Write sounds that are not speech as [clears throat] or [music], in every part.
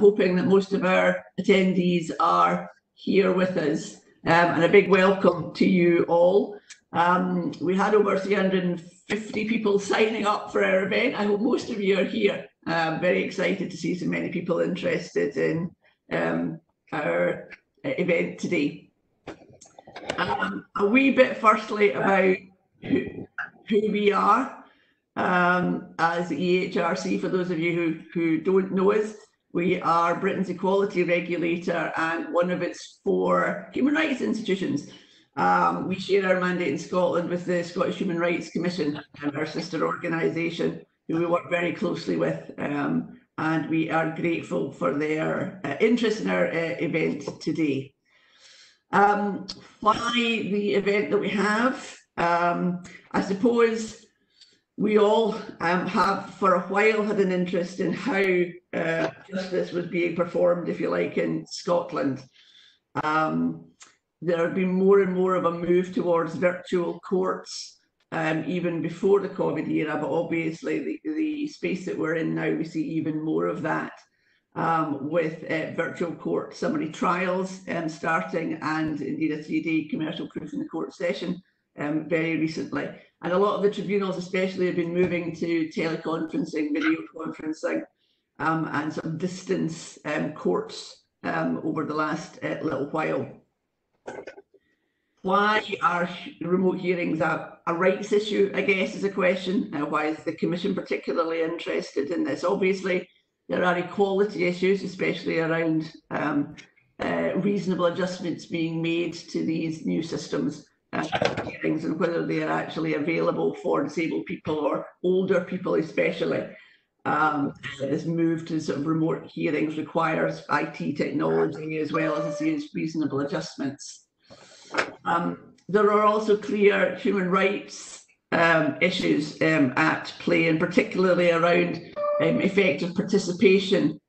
hoping that most of our attendees are here with us. Um, and a big welcome to you all. Um, we had over 350 people signing up for our event. I hope most of you are here. I'm very excited to see so many people interested in um, our event today. Um, a wee bit firstly about who, who we are um, as EHRC, for those of you who, who don't know us. We are Britain's equality regulator and one of its four human rights institutions. Um, we share our mandate in Scotland with the Scottish Human Rights Commission and our sister organisation, who we work very closely with. Um, and we are grateful for their uh, interest in our uh, event today. Um, why the event that we have? Um, I suppose we all um, have for a while had an interest in how uh, justice was being performed, if you like, in Scotland. Um, there have been more and more of a move towards virtual courts, um, even before the COVID era, but obviously the, the space that we're in now, we see even more of that um, with uh, virtual court summary trials um, starting and indeed a three-day commercial proof in the court session um, very recently. And a lot of the tribunals especially have been moving to teleconferencing, video conferencing um, and some distance um, courts um, over the last uh, little while. Why are remote hearings a, a rights issue, I guess, is a question. Why is the Commission particularly interested in this? Obviously, there are equality issues, especially around um, uh, reasonable adjustments being made to these new systems uh, hearings and whether they are actually available for disabled people or older people especially. Um, this move to sort of remote hearings requires IT technology as well as these reasonable adjustments. Um, there are also clear human rights um, issues um, at play and particularly around um, effective participation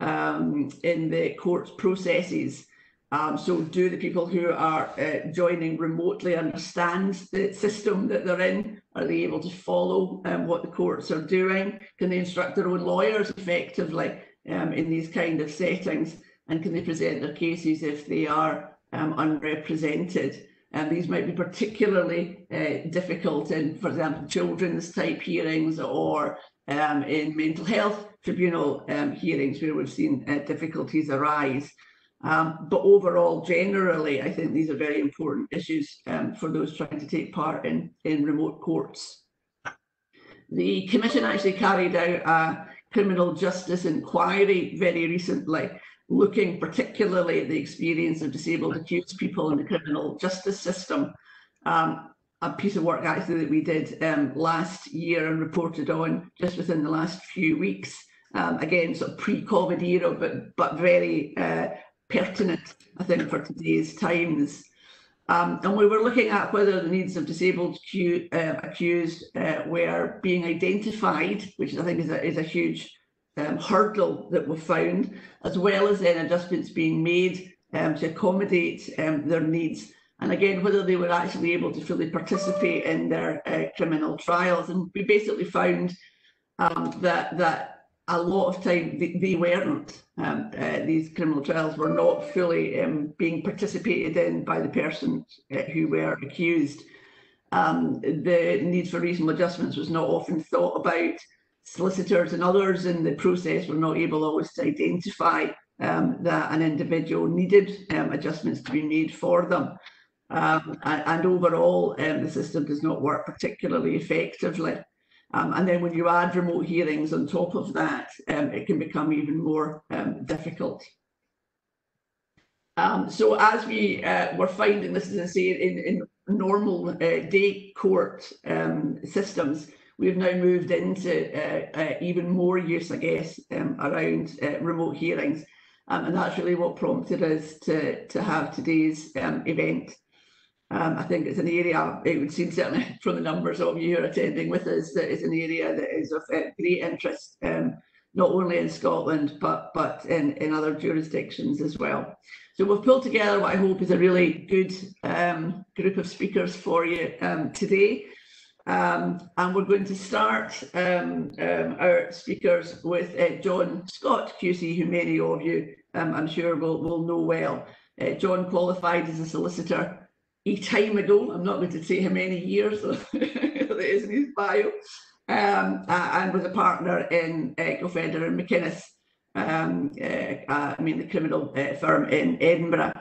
um, in the court processes. Um, so do the people who are uh, joining remotely understand the system that they're in? Are they able to follow um, what the courts are doing? Can they instruct their own lawyers effectively um, in these kind of settings? And can they present their cases if they are um, unrepresented? And these might be particularly uh, difficult in, for example, children's type hearings or um, in mental health tribunal um, hearings where we've seen uh, difficulties arise. Um, but overall, generally, I think these are very important issues um, for those trying to take part in, in remote courts. The Commission actually carried out a criminal justice inquiry very recently, looking particularly at the experience of disabled accused people in the criminal justice system. Um, a piece of work actually that we did um, last year and reported on just within the last few weeks. Um, again, sort of pre-COVID era, but but very uh, pertinent, I think, for today's times. Um, and we were looking at whether the needs of disabled uh, accused uh, were being identified, which I think is a, is a huge um, hurdle that we've found, as well as then adjustments being made um, to accommodate um, their needs. And again, whether they were actually able to fully participate in their uh, criminal trials. And we basically found um, that that a lot of time they, they weren't. Um, uh, these criminal trials were not fully um, being participated in by the persons uh, who were accused. Um, the need for reasonable adjustments was not often thought about. Solicitors and others in the process were not able always to identify um, that an individual needed um, adjustments to be made for them. Um, and, and, overall, the system does not work particularly effectively. Um, and then when you add remote hearings on top of that, um, it can become even more um, difficult. Um, so as we uh, were finding this, is I say, in, in normal uh, day court um, systems, we've now moved into uh, uh even more use, I guess, um, around uh, remote hearings. and that's really what prompted us to, to have today's event. Um, I think it's an area, it would seem certainly from the numbers of you who are attending with us, that it's an area that is of uh, great interest, um, not only in Scotland, but, but in, in other jurisdictions as well. So we've pulled together what I hope is a really good um, group of speakers for you um, today. Um, and we're going to start um, our speakers with uh, John Scott, QC, who many of you, I'm sure, will, will know well. Uh, John qualified as a solicitor a time ago. I'm not going to say how many years [laughs] that is in his bio, um, and was a partner in uh, and McInnes, um, uh, uh, I mean the criminal uh, firm in Edinburgh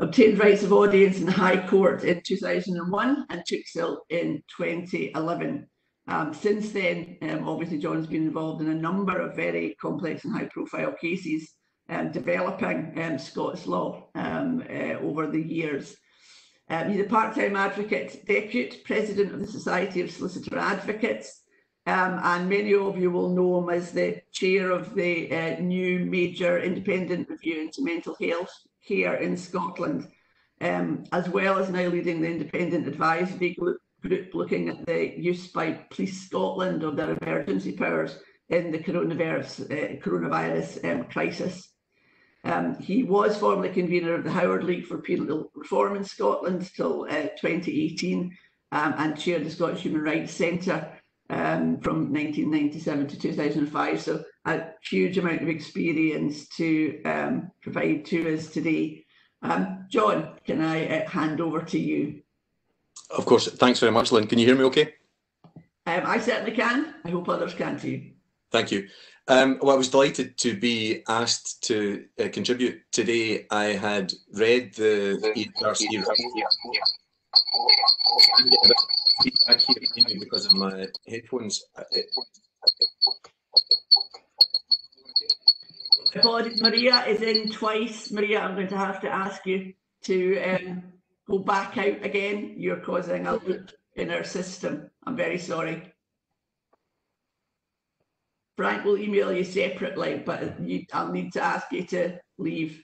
obtained rights of audience in the High Court in 2001 and took Tewkesbury in 2011. Um, since then, um, obviously, John's been involved in a number of very complex and high profile cases um, developing um, Scots law um, uh, over the years. Um, he's a part time advocate, deputy president of the Society of Solicitor Advocates, and many of you will know him as the chair of the uh, new major independent review into mental health here in Scotland, um, as well as now leading the independent advisory group, group looking at the use by Police Scotland of their emergency powers in the coronavirus, uh, coronavirus um, crisis. Um, he was formerly convener of the Howard League for Penal Reform in Scotland till uh, 2018 um, and chaired the Scottish Human Rights Centre um, from 1997 to 2005. So a huge amount of experience to um, provide to us today. Um, John, can I uh, hand over to you? Of course. Thanks very much, Lynn. Can you hear me okay? Um, I certainly can. I hope others can too. Thank you. Um, well, I was delighted to be asked to uh, contribute today. I had read the EHRC feedback here because of my headphones. Maria is in twice. Maria, I'm going to have to ask you to um, go back out again. You're causing a loop in our system. I'm very sorry. Frank will email you separately, but you, I'll need to ask you to leave.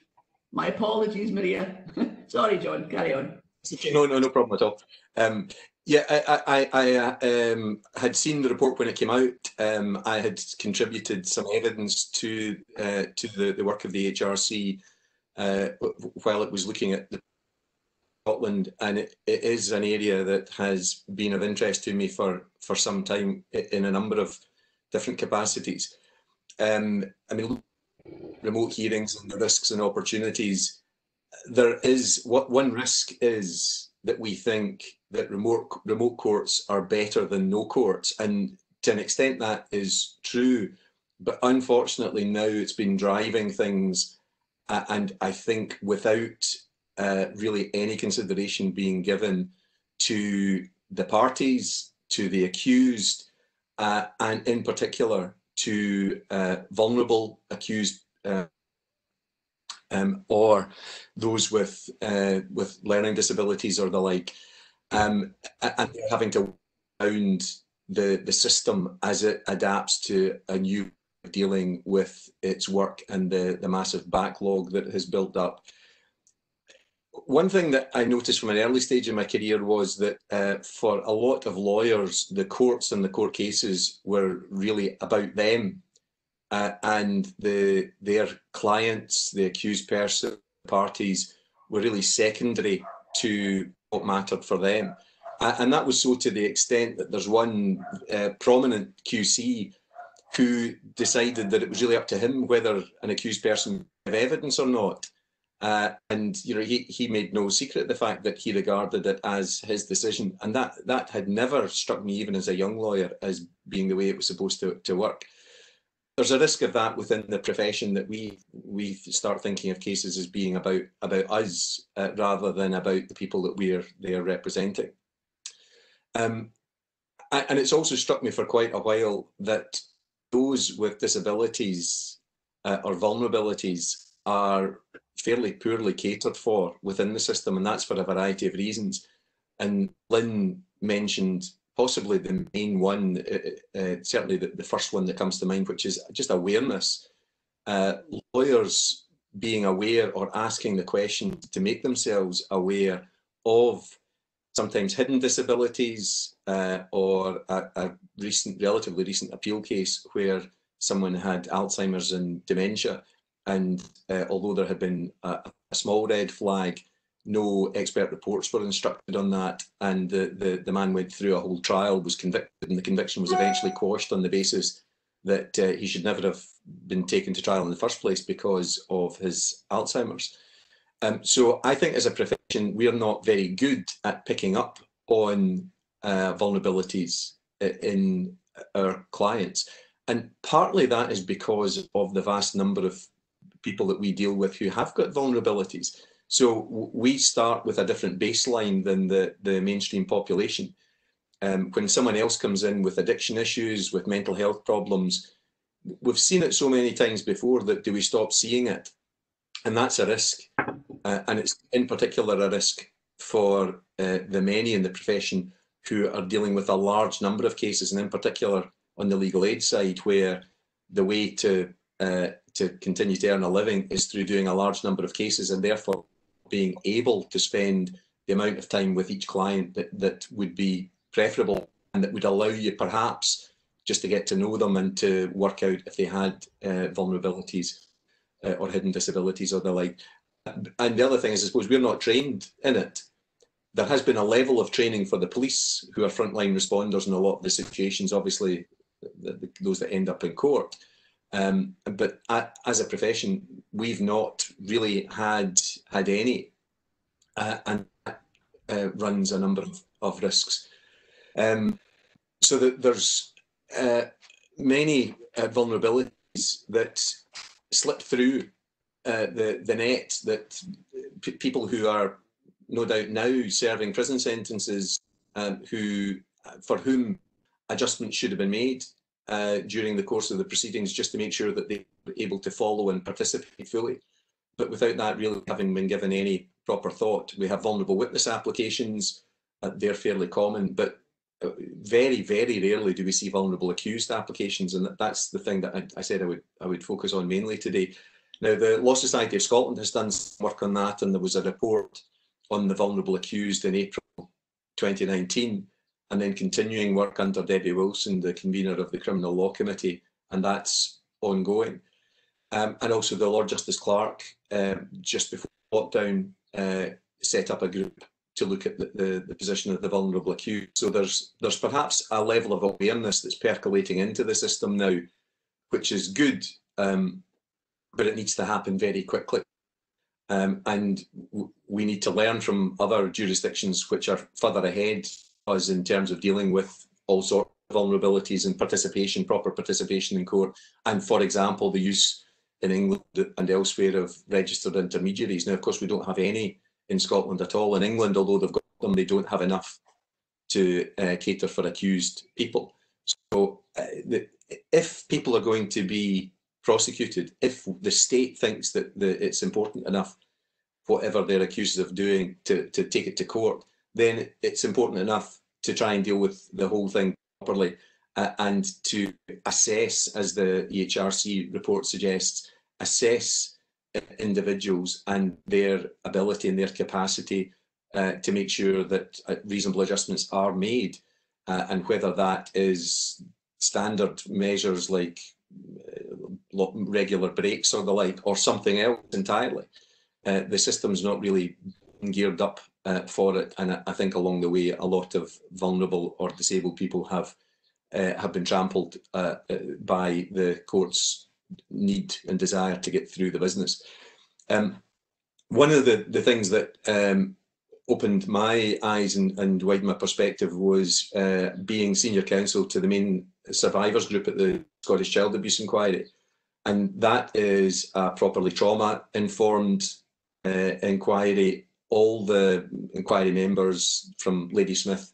My apologies, Maria. [laughs] sorry, John, carry on. No, no, no problem at all. Um, yeah, I, I, I uh, um, had seen the report when it came out. Um, I had contributed some evidence to uh, to the, the work of the HRC uh, while it was looking at the Scotland, and it, it is an area that has been of interest to me for for some time in a number of different capacities. Um, I mean, remote hearings and the risks and opportunities. There is what one risk is that we think that remote remote courts are better than no courts, and to an extent that is true. But unfortunately, now it's been driving things, uh, and I think without uh, really any consideration being given to the parties, to the accused, uh, and in particular to uh, vulnerable accused uh, um, or those with uh, with learning disabilities or the like, um, and having to round the the system as it adapts to a new dealing with its work and the the massive backlog that has built up. One thing that I noticed from an early stage in my career was that uh, for a lot of lawyers, the courts and the court cases were really about them uh, and the their clients, the accused person parties, were really secondary to what mattered for them. And that was so to the extent that there's one uh, prominent QC who decided that it was really up to him whether an accused person have evidence or not. Uh, and you know he, he made no secret of the fact that he regarded it as his decision, and that that had never struck me even as a young lawyer as being the way it was supposed to, to work there's a risk of that within the profession that we we start thinking of cases as being about about us uh, rather than about the people that we're they're representing. Um, and it's also struck me for quite a while that those with disabilities uh, or vulnerabilities are fairly poorly catered for within the system, and that's for a variety of reasons. And Lynn mentioned possibly the main one, uh, uh, certainly the, the, first one that comes to mind, which is just awareness. Uh, lawyers being aware or asking the question to make themselves aware of sometimes hidden disabilities uh, or a, a, recent, relatively recent appeal case where someone had Alzheimer's and dementia. And uh, although there had been a, a small red flag, no expert reports were instructed on that, and the, the, the man went through a whole trial, was convicted, and the conviction was eventually quashed on the basis that uh, he should never have been taken to trial in the first place because of his Alzheimer's. Um, so I think as a profession, we are not very good at picking up on uh, vulnerabilities in our clients. And partly that is because of the vast number of people that we deal with who have got vulnerabilities. So we start with a different baseline than the, the mainstream population. Um, when someone else comes in with addiction issues, with mental health problems, we've seen it so many times before that do we stop seeing it? And that's a risk. Uh, and it's in particular a risk for uh, the many in the profession who are dealing with a large number of cases, and in particular on the legal aid side, where the way to uh, to continue to earn a living is through doing a large number of cases, and therefore being able to spend the amount of time with each client that, that would be preferable and that would allow you perhaps just to get to know them and to work out if they had uh, vulnerabilities uh, or hidden disabilities or the like. And the other thing is, I suppose we're not trained in it. There has been a level of training for the police who are frontline responders in a lot of the situations, obviously the, the, those that end up in court. Um, but as a profession, we've not really had had any, uh, and uh, runs a number of, of risks. Um, so that there's uh, many uh, vulnerabilities that slip through uh, the the net that people who are no doubt now serving prison sentences um, who for whom adjustments should have been made uh, during the course of the proceedings just to make sure that they were able to follow and participate fully. But without that really having been given any proper thought, we have vulnerable witness applications. Uh, they're fairly common, but uh, very, very rarely do we see vulnerable accused applications, and that's the thing that I, I, said I would I would focus on mainly today. Now, the Law Society of Scotland has done some work on that, and there was a report on the vulnerable accused in April 2019, and then continuing work under Debbie Wilson, the convener of the Criminal Law Committee, and that's ongoing. Um, and also the Lord Justice Clerk, um, just before lockdown, uh, set up a group to look at the, the, the, position of the vulnerable accused. So there's there's perhaps a level of awareness that's percolating into the system now, which is good, um, but it needs to happen very quickly. Um, and we need to learn from other jurisdictions which are further ahead us in terms of dealing with all sorts of vulnerabilities and participation, proper participation in court. And for example, the use in England and elsewhere of registered intermediaries. Now, of course, we don't have any in Scotland at all. In England, although they've got them, they don't have enough to uh, cater for accused people. So uh, the, if people are going to be prosecuted, if the state thinks that the, it's important enough, whatever they're accused of doing, to, to take it to court, then it's important enough to try and deal with the whole thing properly uh, and to assess, as the EHRC report suggests, assess individuals and their ability and their capacity uh, to make sure that uh, reasonable adjustments are made uh, and whether that is standard measures like uh, regular breaks or the like or something else entirely. Uh, the system's not really geared up uh, for it. And I think along the way, a lot of vulnerable or disabled people have uh, have been trampled uh, uh by the court's need and desire to get through the business. Um, one of the, the things that um, opened my eyes and, and widened my perspective was uh, being senior counsel to the main survivors group at the Scottish Child Abuse Inquiry. And that is a properly trauma informed uh, inquiry all the inquiry members from Lady Smith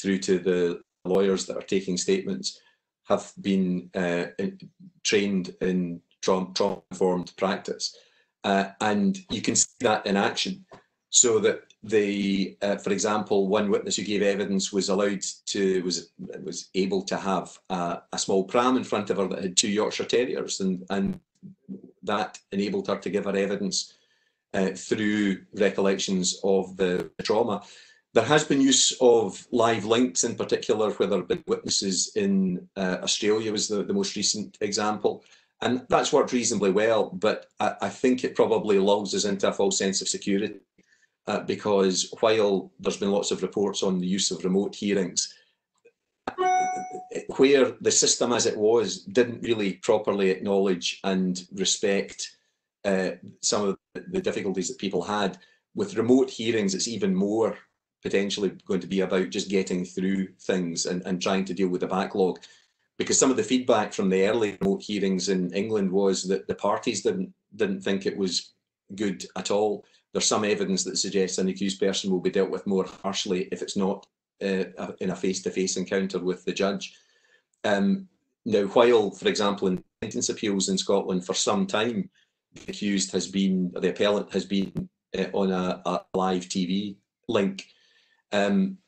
through to the lawyers that are taking statements have been uh, in, trained in trauma-informed practice. Uh, and you can see that in action. So that the, uh, for example, one witness who gave evidence was allowed to, was was able to have a, a small pram in front of her that had two Yorkshire Terriers and, and that enabled her to give her evidence uh, through recollections of the trauma. There has been use of live links in particular, where there have been witnesses in uh, Australia was the, the most recent example. And that's worked reasonably well, but I, I, think it probably lulls us into a false sense of security uh, because while there's been lots of reports on the use of remote hearings, where the system as it was didn't really properly acknowledge and respect uh, some of the difficulties that people had. With remote hearings, it's even more potentially going to be about just getting through things and, and trying to deal with the backlog. Because some of the feedback from the early remote hearings in England was that the parties didn't didn't think it was good at all. There's some evidence that suggests an accused person will be dealt with more harshly if it's not uh, in a face-to-face -face encounter with the judge. Um, now, while, for example, in sentence appeals in Scotland, for some time, accused has been, the appellant has been uh, on a, a, live TV link, um,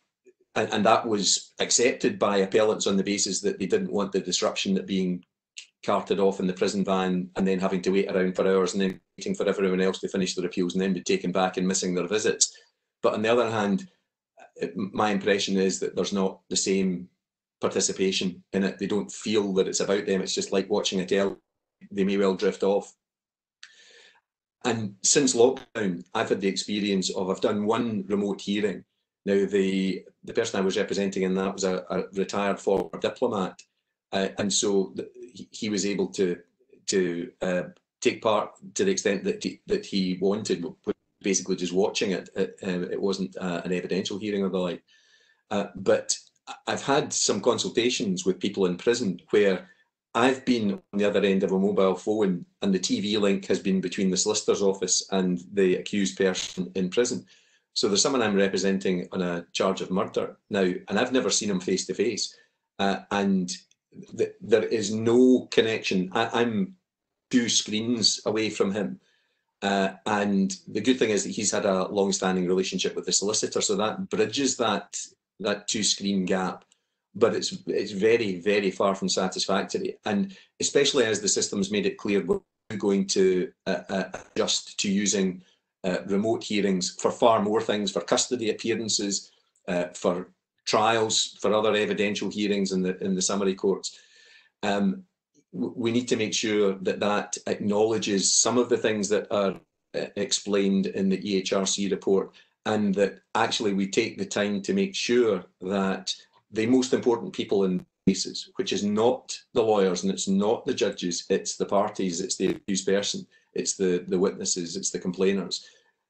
and, and, that was accepted by appellants on the basis that they didn't want the disruption that being carted off in the prison van and then having to wait around for hours and then waiting for everyone else to finish their appeals and then be taken back and missing their visits. But on the other hand, my impression is that there's not the same participation in it. They don't feel that it's about them. It's just like watching a tell. They may well drift off. And since lockdown, I've had the experience of I've done one remote hearing. Now the the person I was representing in that was a, a retired former diplomat, uh, and so he was able to to uh, take part to the extent that he, that he wanted basically just watching it. It, um, it wasn't uh, an evidential hearing or the like. Uh, but I've had some consultations with people in prison where I've been on the other end of a mobile phone and the TV link has been between the solicitor's office and the accused person in prison. So there's someone I'm representing on a charge of murder now, and I've never seen him face to face. And th there is no connection. I, am two screens away from him. Uh, and the good thing is that he's had a long-standing relationship with the solicitor, so that bridges that that two-screen gap. But it's it's very very far from satisfactory, and especially as the system's made it clear we're going to uh, uh, adjust to using uh, remote hearings for far more things, for custody appearances, uh, for trials, for other evidential hearings in the in the summary courts. Um, we need to make sure that that acknowledges some of the things that are uh, explained in the EHRC report and that actually we take the time to make sure that the most important people in cases, which is not the lawyers and it's not the judges, it's the parties, it's the accused person, it's the, the witnesses, it's the complainers,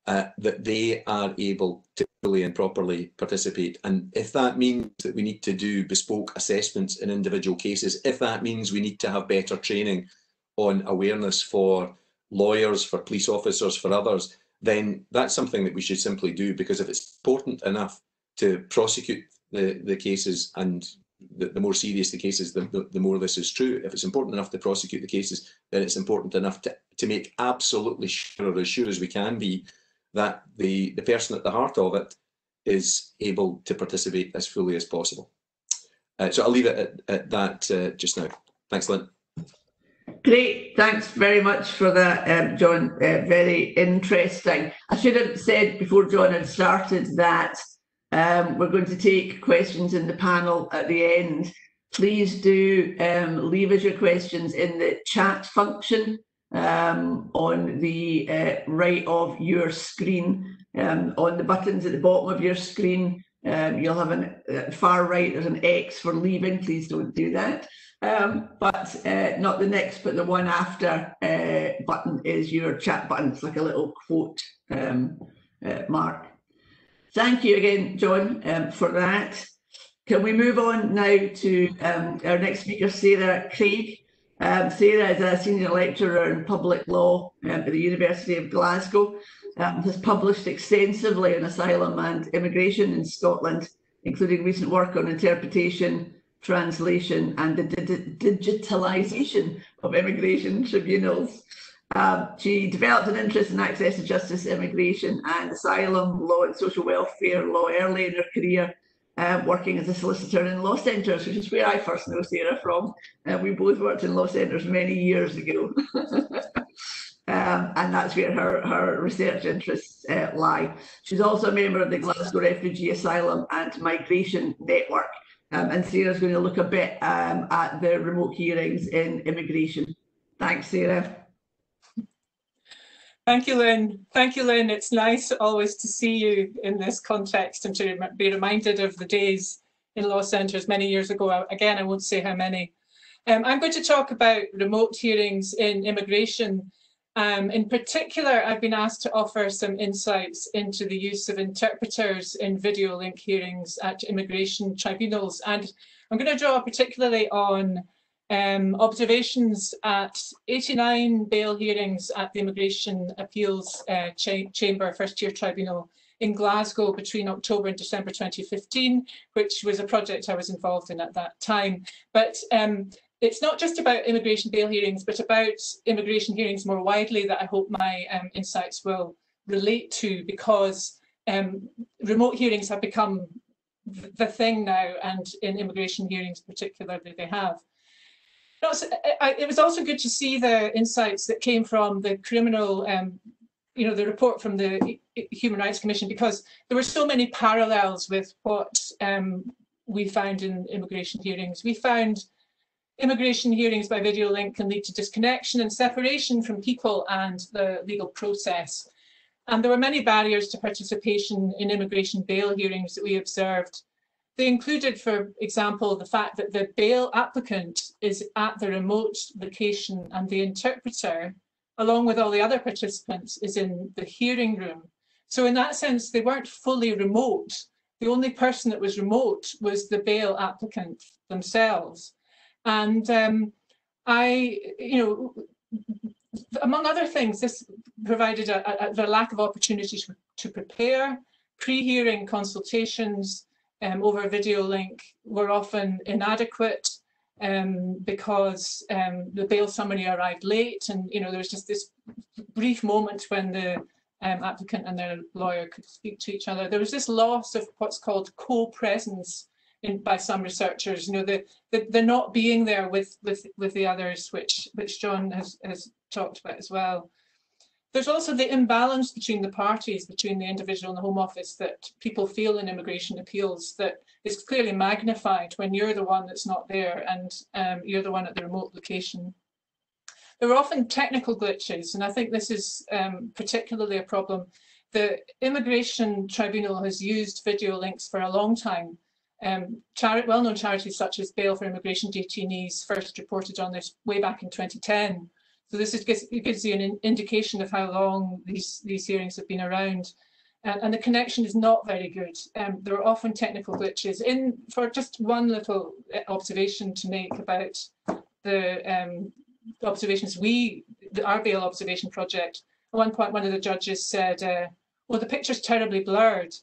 uh, that they are able to fully and properly participate. And if that means that we need to do bespoke assessments in individual cases, if that means we need to have better training on awareness for lawyers, for police officers, for others, then that's something that we should simply do because if it's important enough to prosecute the, the cases and the, the more serious the cases, the, the, the, more this is true. If it's important enough to prosecute the cases, then it's important enough to, to make absolutely sure, as sure as we can be, that the, the person at the heart of it is able to participate as fully as possible. Uh, so I'll leave it at, at that uh, just now. Thanks, Lynn. Great, thanks very much for that, um, John. Uh, very interesting. I should have said before John had started that um, we're going to take questions in the panel at the end. Please do um, leave us your questions in the chat function um, on the uh, right of your screen, um, on the buttons at the bottom of your screen. Um, you'll have a uh, far right, there's an X for leaving, please don't do that. Um, but uh, not the next, but the one after uh, button is your chat button. It's like a little quote uh, mark. Thank you again, John, um, for that. Can we move on now to um, our next speaker, Sarah Craig? Um, Sarah is a senior lecturer in public law um, at the University of Glasgow. Um, has published extensively on asylum and immigration in Scotland, including recent work on interpretation, translation, and the di digitalisation of immigration tribunals. Um, she developed an interest in access to justice, immigration, and asylum law and social welfare law early in her career uh, working as a solicitor in law centres, which is where I first know Sarah from. Uh, we both worked in law centres many years ago. [laughs] um, and that's where her, her research interests uh, lie. She's also a member of the Glasgow Refugee Asylum and Migration Network. Um, and Sarah's going to look a bit um, at the remote hearings in immigration. Thanks, Sarah. Thank you, Lynn. Thank you, Lynn. It's nice always to see you in this context and to be reminded of the days in law centres many years ago. Again, I won't say how many. Um, I'm going to talk about remote hearings in immigration. Um, in particular, I've been asked to offer some insights into the use of interpreters in video link hearings at immigration tribunals. And I'm going to draw particularly on um, observations at 89 bail hearings at the Immigration Appeals uh, Ch Chamber First Tier Tribunal in Glasgow between October and December 2015, which was a project I was involved in at that time. But um, it's not just about immigration bail hearings, but about immigration hearings more widely that I hope my um, insights will relate to because um, remote hearings have become the thing now and in immigration hearings particularly they have it was also good to see the insights that came from the criminal, um, you know, the report from the Human Rights Commission, because there were so many parallels with what um, we found in immigration hearings. We found immigration hearings by video link can lead to disconnection and separation from people and the legal process. And there were many barriers to participation in immigration bail hearings that we observed they included, for example, the fact that the bail applicant is at the remote location and the interpreter, along with all the other participants, is in the hearing room. So in that sense, they weren't fully remote. The only person that was remote was the bail applicant themselves. And um, I, you know, among other things, this provided a, a, a lack of opportunity to, to prepare, pre-hearing consultations, um, over video link were often inadequate um, because um, the bail summary arrived late and you know there was just this brief moment when the um, applicant and their lawyer could speak to each other. There was this loss of what's called co-presence in, by some researchers, you know, the, the, the not being there with, with, with the others, which, which John has, has talked about as well. There's also the imbalance between the parties, between the individual and the Home Office that people feel in immigration appeals that is clearly magnified when you're the one that's not there and um, you're the one at the remote location. There are often technical glitches, and I think this is um, particularly a problem. The Immigration Tribunal has used video links for a long time. Um, well-known charities such as Bail for Immigration Detainees first reported on this way back in 2010. So this is, gives, gives you an indication of how long these, these hearings have been around. And, and the connection is not very good. Um, there are often technical glitches. In For just one little uh, observation to make about the um, observations we, the RBL observation project, at one point one of the judges said, uh, well, the picture's terribly blurred.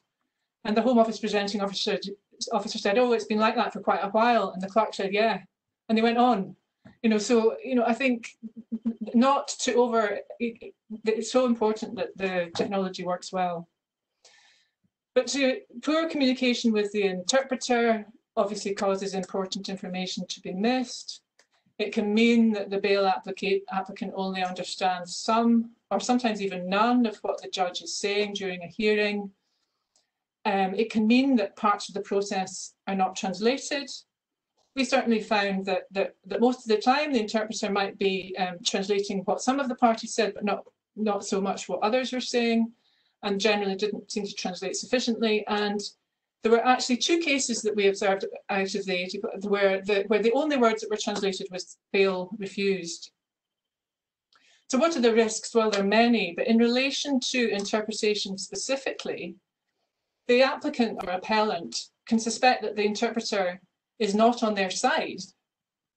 And the Home Office presenting officer, officer said, oh, it's been like that for quite a while. And the clerk said, yeah. And they went on. You know, so, you know, I think not to over, it's so important that the technology works well. But to poor communication with the interpreter obviously causes important information to be missed. It can mean that the bail applicant, only understands some or sometimes even none of what the judge is saying during a hearing. Um, it can mean that parts of the process are not translated we certainly found that, that, that most of the time the interpreter might be um, translating what some of the parties said, but not, not so much what others were saying, and generally didn't seem to translate sufficiently. And there were actually two cases that we observed out of the 80 where the, where the only words that were translated was bail refused. So what are the risks? Well, there are many, but in relation to interpretation specifically, the applicant or appellant can suspect that the interpreter is not on their side.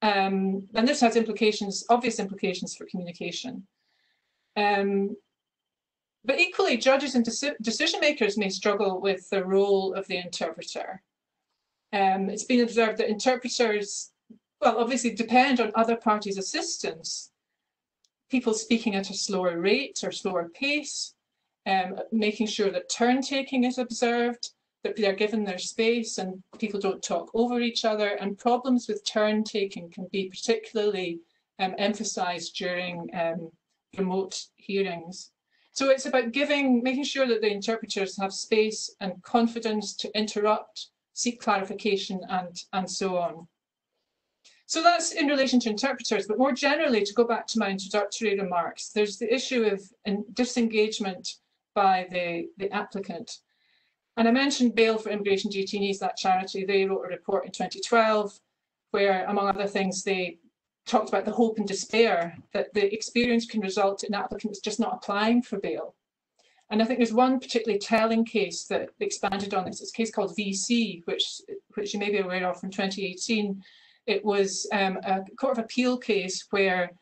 Um, and this has implications, obvious implications for communication. Um, but equally, judges and deci decision makers may struggle with the role of the interpreter. Um, it's been observed that interpreters, well, obviously depend on other parties' assistance, people speaking at a slower rate or slower pace, um, making sure that turn taking is observed, that they're given their space and people don't talk over each other and problems with turn taking can be particularly um, emphasized during um, remote hearings. So it's about giving, making sure that the interpreters have space and confidence to interrupt, seek clarification and, and so on. So that's in relation to interpreters, but more generally, to go back to my introductory remarks, there's the issue of disengagement by the, the applicant. And I mentioned Bail for Immigration Detainees, that charity, they wrote a report in 2012 where, among other things, they talked about the hope and despair that the experience can result in applicants just not applying for bail. And I think there's one particularly telling case that expanded on this. It's a case called VC, which, which you may be aware of from 2018. It was um, a Court of Appeal case where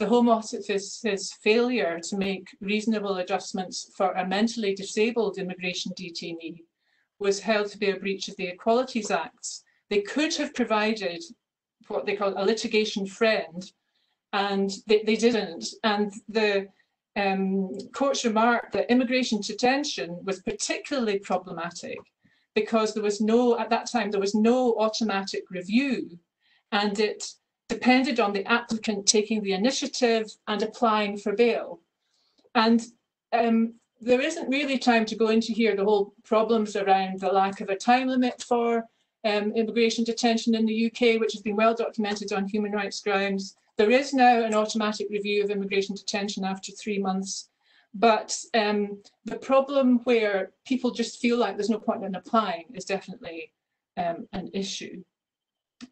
the Home Office's failure to make reasonable adjustments for a mentally disabled immigration detainee was held to be a breach of the Equalities Acts. They could have provided what they call a litigation friend, and they, they didn't. And the um, courts remarked that immigration detention was particularly problematic because there was no, at that time, there was no automatic review and it depended on the applicant taking the initiative and applying for bail. And um, there isn't really time to go into here the whole problems around the lack of a time limit for um, immigration detention in the UK, which has been well documented on human rights grounds. There is now an automatic review of immigration detention after three months. But um, the problem where people just feel like there's no point in applying is definitely um, an issue.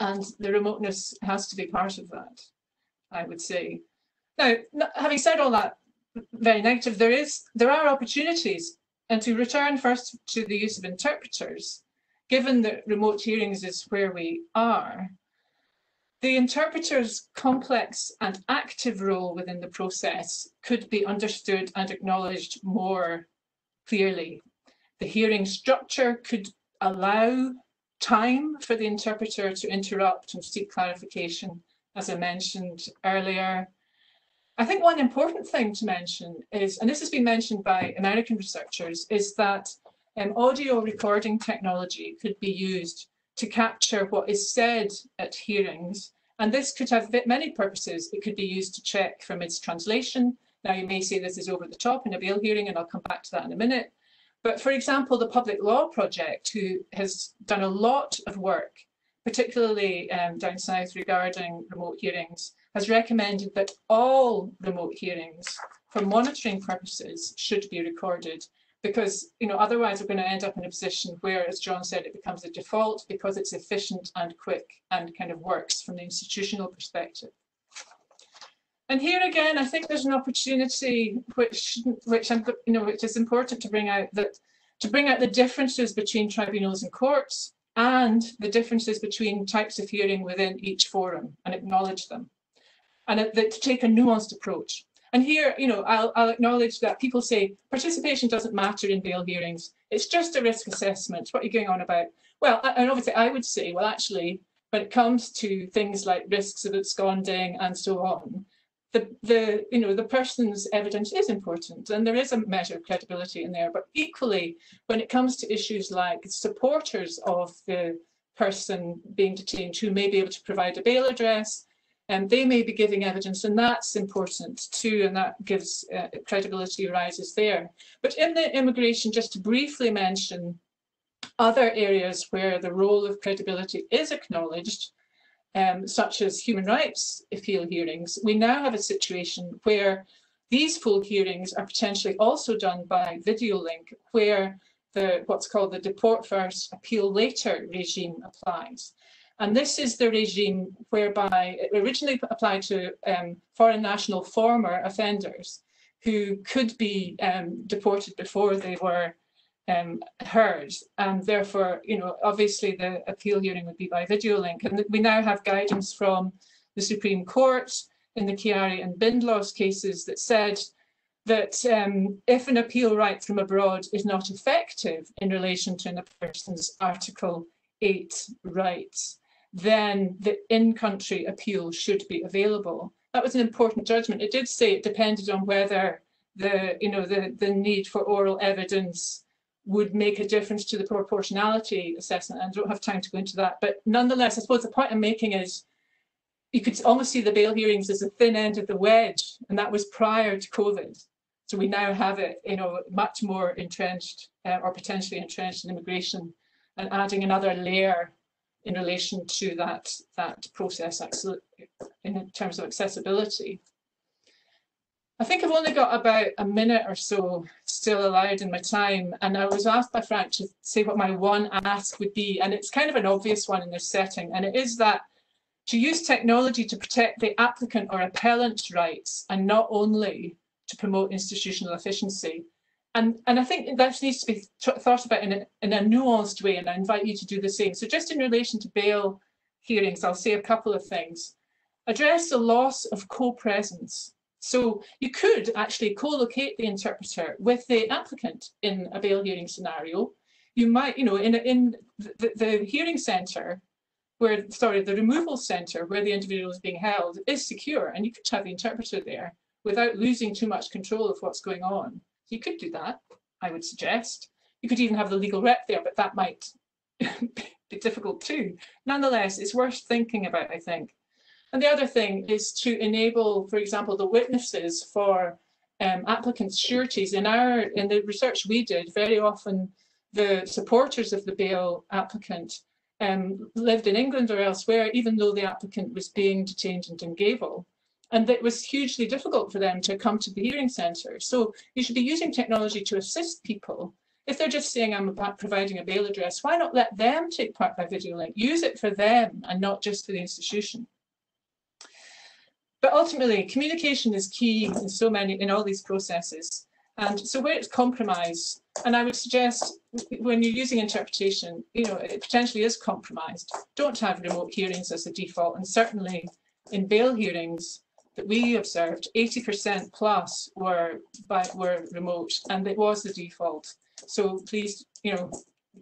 And the remoteness has to be part of that, I would say. Now, having said all that very negative, there is there are opportunities. And to return first to the use of interpreters, given that remote hearings is where we are, the interpreter's complex and active role within the process could be understood and acknowledged more clearly. The hearing structure could allow time for the interpreter to interrupt and seek clarification, as I mentioned earlier. I think one important thing to mention is, and this has been mentioned by American researchers, is that um, audio recording technology could be used to capture what is said at hearings. And this could have many purposes. It could be used to check for mistranslation. Now, you may say this is over the top in a bail hearing, and I'll come back to that in a minute. But for example, the Public Law Project, who has done a lot of work, particularly um, down south regarding remote hearings, has recommended that all remote hearings for monitoring purposes should be recorded because you know otherwise we're going to end up in a position where as john said it becomes a default because it's efficient and quick and kind of works from the institutional perspective and here again i think there's an opportunity which which i'm you know which is important to bring out that to bring out the differences between tribunals and courts and the differences between types of hearing within each forum and acknowledge them and that to take a nuanced approach and here, you know, I'll, I'll acknowledge that people say participation doesn't matter in bail hearings. It's just a risk assessment. What are you going on about? Well, and obviously I would say, well, actually, when it comes to things like risks of absconding and so on, the, the, you know, the person's evidence is important and there is a measure of credibility in there. But equally, when it comes to issues like supporters of the person being detained who may be able to provide a bail address, and they may be giving evidence and that's important too and that gives uh, credibility rises there but in the immigration just to briefly mention other areas where the role of credibility is acknowledged um, such as human rights appeal hearings we now have a situation where these full hearings are potentially also done by video link where the what's called the deport first appeal later regime applies. And this is the regime whereby it originally applied to um, foreign national former offenders who could be um, deported before they were um, heard. And therefore, you know, obviously the appeal hearing would be by video link. And we now have guidance from the Supreme Court in the Kiarie and Byndloss cases that said that um, if an appeal right from abroad is not effective in relation to a person's Article 8 rights, then the in-country appeal should be available. That was an important judgment. It did say it depended on whether the, you know, the, the need for oral evidence would make a difference to the proportionality assessment. I don't have time to go into that. But nonetheless, I suppose the point I'm making is you could almost see the bail hearings as a thin end of the wedge, and that was prior to COVID. So we now have it, you know, much more entrenched uh, or potentially entrenched in immigration and adding another layer in relation to that, that process in terms of accessibility. I think I've only got about a minute or so still allowed in my time, and I was asked by Frank to say what my one ask would be, and it's kind of an obvious one in this setting, and it is that to use technology to protect the applicant or appellant's rights and not only to promote institutional efficiency. And, and I think that needs to be thought about in a, in a nuanced way, and I invite you to do the same. So just in relation to bail hearings, I'll say a couple of things. Address the loss of co-presence. So you could actually co-locate the interpreter with the applicant in a bail hearing scenario. You might, you know, in, in the, the hearing centre, where, sorry, the removal centre where the individual is being held is secure and you could have the interpreter there without losing too much control of what's going on. You could do that, I would suggest. You could even have the legal rep there, but that might [laughs] be difficult too. Nonetheless, it's worth thinking about, I think. And the other thing is to enable, for example, the witnesses for um, applicants' sureties. In our in the research we did, very often the supporters of the bail applicant um, lived in England or elsewhere, even though the applicant was being detained in Dungavel. And it was hugely difficult for them to come to the hearing centre. So you should be using technology to assist people. If they're just saying I'm about providing a bail address, why not let them take part by video link? Use it for them and not just for the institution. But ultimately, communication is key in so many, in all these processes. And so where it's compromised, and I would suggest when you're using interpretation, you know, it potentially is compromised. Don't have remote hearings as the default. And certainly in bail hearings that we observed, 80% plus were by, were remote and it was the default. So please, you know,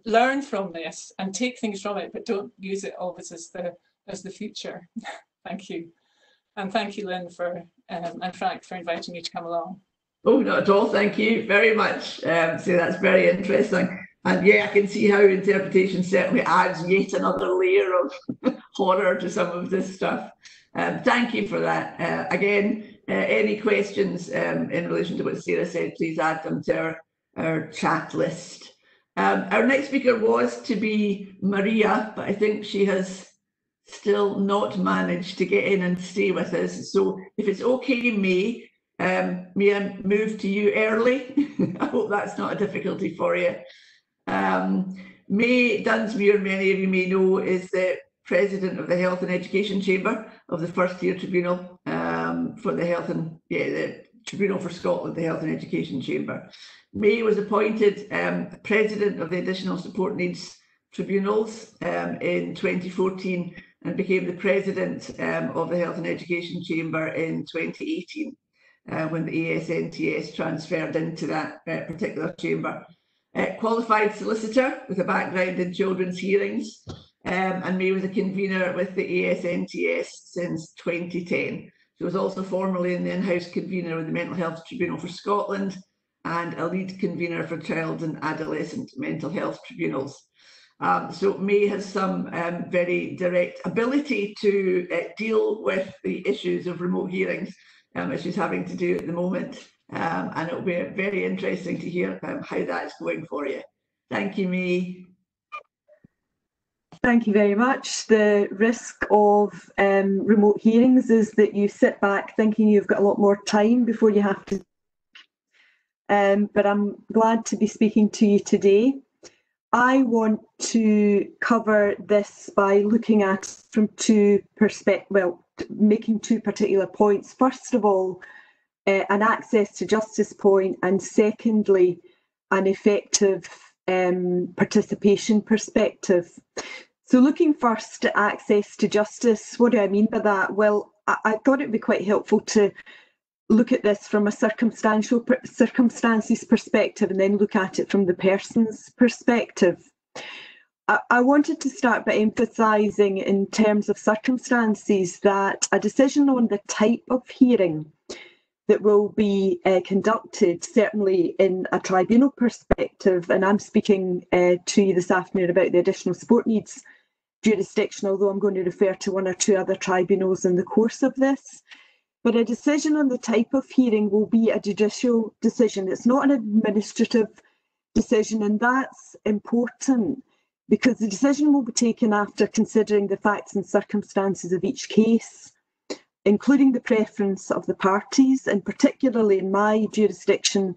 learn from this and take things from it, but don't use it always as the as the future. [laughs] thank you. And thank you, Lynn, for um, and Frank for inviting me to come along. Oh, not at all. Thank you very much. Um, so that's very interesting. And yeah, I can see how interpretation certainly adds yet another layer of [laughs] horror to some of this stuff. Um, thank you for that. Uh, again, uh, any questions um, in relation to what Sarah said, please add them to our, our chat list. Um, our next speaker was to be Maria, but I think she has still not managed to get in and stay with us. So if it's okay, May, um, may I move to you early? [laughs] I hope that's not a difficulty for you. Um, May Dunsmuir, many of you may know, is the President of the Health and Education Chamber of the First-tier Tribunal um, for the Health and, yeah, the Tribunal for Scotland, the Health and Education Chamber. May was appointed um, President of the Additional Support Needs Tribunals um, in 2014 and became the President um, of the Health and Education Chamber in 2018 uh, when the ASNTS transferred into that uh, particular chamber. Uh, qualified solicitor with a background in children's hearings, um, and May was a convener with the ASNTS since 2010. She was also formerly an in-house convener with the Mental Health Tribunal for Scotland and a lead convener for child and adolescent mental health tribunals. Um, so May has some um, very direct ability to uh, deal with the issues of remote hearings um, as she's having to do at the moment. Um, and it'll be very interesting to hear um, how that's going for you. Thank you, May. Thank you very much. The risk of um, remote hearings is that you sit back thinking you've got a lot more time before you have to. Um, but I'm glad to be speaking to you today. I want to cover this by looking at from two perspectives, well, making two particular points. First of all, uh, an access to justice point, and secondly, an effective um, participation perspective. So, looking first at access to justice, what do I mean by that? Well, I, I thought it'd be quite helpful to look at this from a circumstantial circumstances perspective and then look at it from the person's perspective. I, wanted to start by emphasising, in terms of circumstances, that a decision on the type of hearing that will be uh, conducted, certainly in a tribunal perspective, and I'm speaking uh, to you this afternoon about the additional support needs jurisdiction, although I'm going to refer to one or two other tribunals in the course of this. But a decision on the type of hearing will be a judicial decision. It's not an administrative decision, and that's important because the decision will be taken after considering the facts and circumstances of each case, including the preference of the parties, and particularly in my jurisdiction,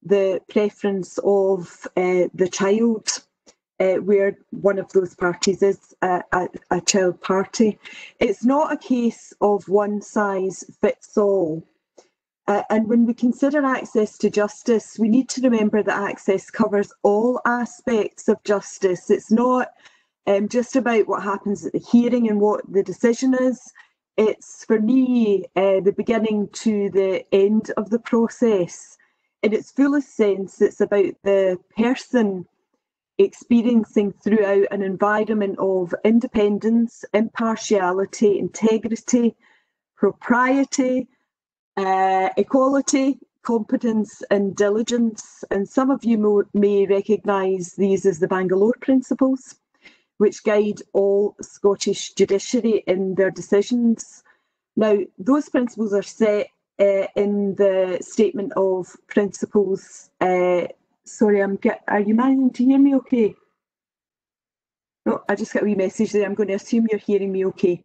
the preference of uh, the child, uh, where one of those parties is a, a, a child party. It's not a case of one size fits all. Uh, and when we consider access to justice, we need to remember that access covers all aspects of justice. It's not um, just about what happens at the hearing and what the decision is. It's, for me, uh, the beginning to the end of the process. In its fullest sense, it's about the person experiencing throughout an environment of independence, impartiality, integrity, propriety, uh, equality, competence and diligence. And some of you may recognise these as the Bangalore Principles, which guide all Scottish judiciary in their decisions. Now, those principles are set uh, in the Statement of Principles. Uh, sorry, I'm get. Are you managing to hear me okay? No, I just got a wee message there. I'm going to assume you're hearing me okay.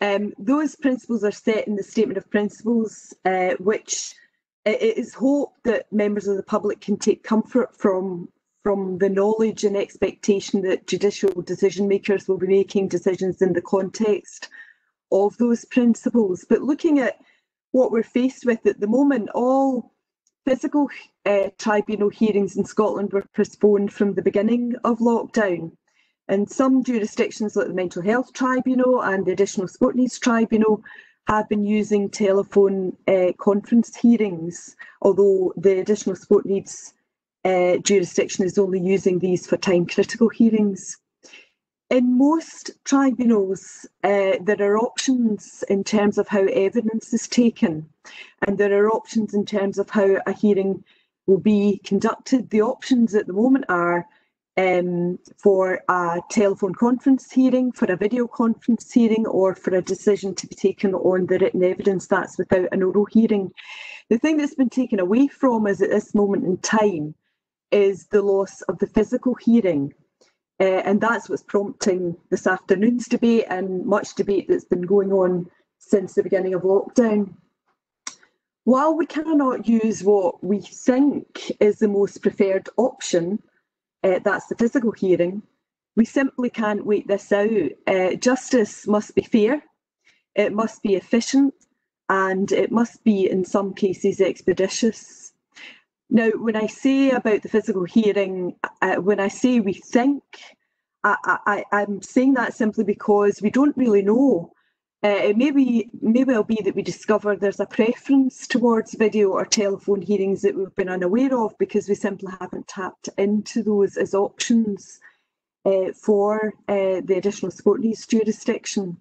Um, those principles are set in the Statement of Principles, uh, which it is hoped that members of the public can take comfort from from the knowledge and expectation that judicial decision makers will be making decisions in the context of those principles. But looking at what we're faced with at the moment, all physical uh, tribunal hearings in Scotland were postponed from the beginning of lockdown. And some jurisdictions like the Mental Health Tribunal and the Additional Support Needs Tribunal have been using telephone uh, conference hearings, although the Additional Support Needs uh, jurisdiction is only using these for time critical hearings. In most tribunals, uh, there are options in terms of how evidence is taken, and there are options in terms of how a hearing will be conducted. The options at the moment are um, for a telephone conference hearing, for a video conference hearing, or for a decision to be taken on the written evidence that's without an oral hearing. The thing that's been taken away from us at this moment in time is the loss of the physical hearing. Uh, and that's what's prompting this afternoon's debate and much debate that's been going on since the beginning of lockdown. While we cannot use what we think is the most preferred option, uh, that's the physical hearing. We simply can't wait this out. Uh, justice must be fair, it must be efficient, and it must be, in some cases, expeditious. Now, when I say about the physical hearing, uh, when I say we think, I, I'm saying that simply because we don't really know uh, it may be, may well be that we discover there's a preference towards video or telephone hearings that we've been unaware of because we simply haven't tapped into those as options uh, for uh, the additional support needs jurisdiction.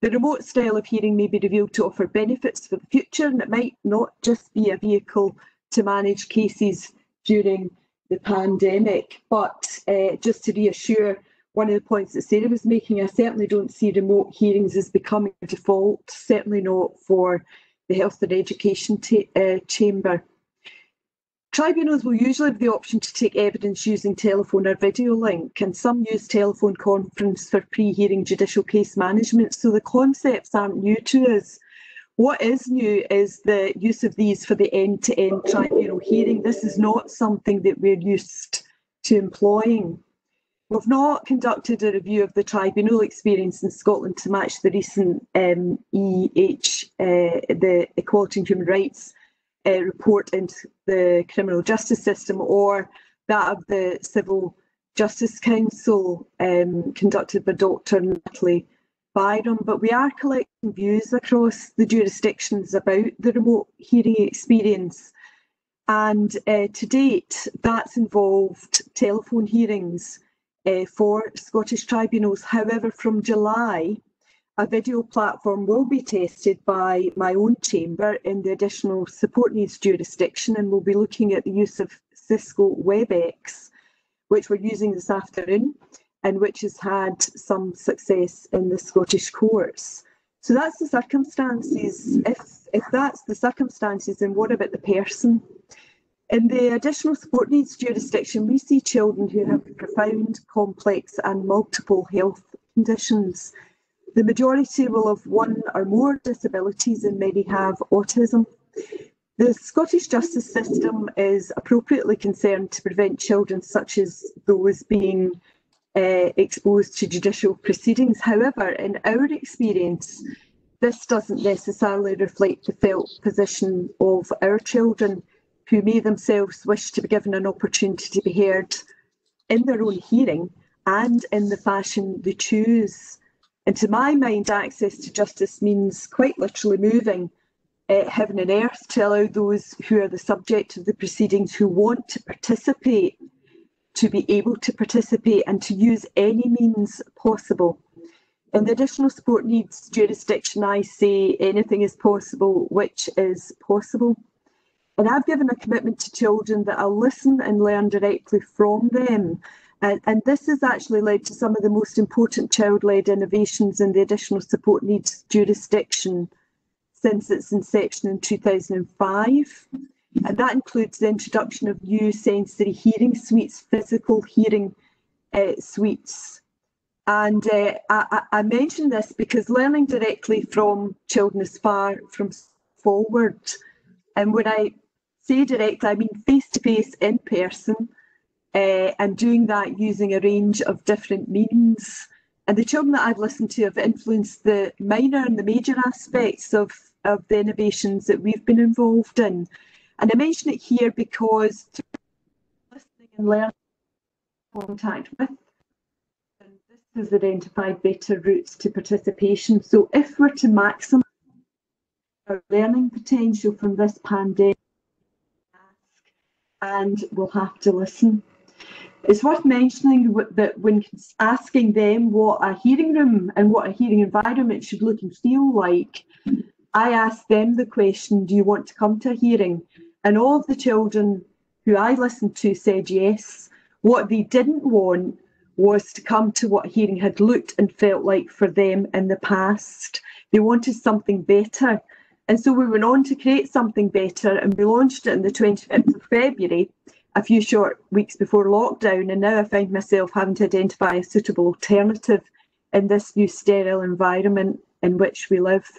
The remote style of hearing may be revealed to offer benefits for the future and it might not just be a vehicle to manage cases during the pandemic, but uh, just to reassure one of the points that Sarah was making, I certainly don't see remote hearings as becoming a default, certainly not for the Health and Education uh, Chamber. Tribunals will usually have the option to take evidence using telephone or video link, and some use telephone conference for pre-hearing judicial case management, so the concepts aren't new to us. What is new is the use of these for the end-to-end tribunal hearing. This is not something that we're used to employing. We've not conducted a review of the tribunal experience in Scotland to match the recent um, EH, uh, the Equality and Human Rights uh, report into the criminal justice system or that of the Civil Justice Council um, conducted by Dr Natalie Byrom, but we are collecting views across the jurisdictions about the remote hearing experience. And uh, to date, that's involved telephone hearings uh, for Scottish tribunals. However, from July, a video platform will be tested by my own chamber in the additional support needs jurisdiction, and we'll be looking at the use of Cisco WebEx, which we're using this afternoon, and which has had some success in the Scottish courts. So that's the circumstances. If if that's the circumstances, then what about the person? In the additional support needs jurisdiction, we see children who have profound, complex, and multiple health conditions. The majority will have one or more disabilities, and many have autism. The Scottish justice system is appropriately concerned to prevent children such as those being uh, exposed to judicial proceedings. However, in our experience, this doesn't necessarily reflect the felt position of our children who may themselves wish to be given an opportunity to be heard in their own hearing and in the fashion they choose. And to my mind, access to justice means quite literally moving uh, heaven and earth to allow those who are the subject of the proceedings who want to participate to be able to participate and to use any means possible. In the additional support needs jurisdiction, I say anything is possible, which is possible. And I've given a commitment to children that I'll listen and learn directly from them. And, and this has actually led to some of the most important child-led innovations in the additional support needs jurisdiction since its inception in 2005. And that includes the introduction of new sensory hearing suites, physical hearing uh, suites. And uh, I, I mention this because learning directly from children is far from forward. And when I say direct, I mean face to face, in person, uh, and doing that using a range of different means. And the children that I've listened to have influenced the minor and the major aspects of, of the innovations that we've been involved in. And I mention it here because listening and learning contact with, and this has identified better routes to participation. So if we're to maximise our learning potential from this pandemic, and we'll have to listen. It's worth mentioning that when asking them what a hearing room and what a hearing environment should look and feel like, I asked them the question, do you want to come to a hearing? And all the children who I listened to said yes. What they didn't want was to come to what hearing had looked and felt like for them in the past. They wanted something better. And so we went on to create something better and we launched it on the 25th of February, a few short weeks before lockdown. And now I find myself having to identify a suitable alternative in this new sterile environment in which we live.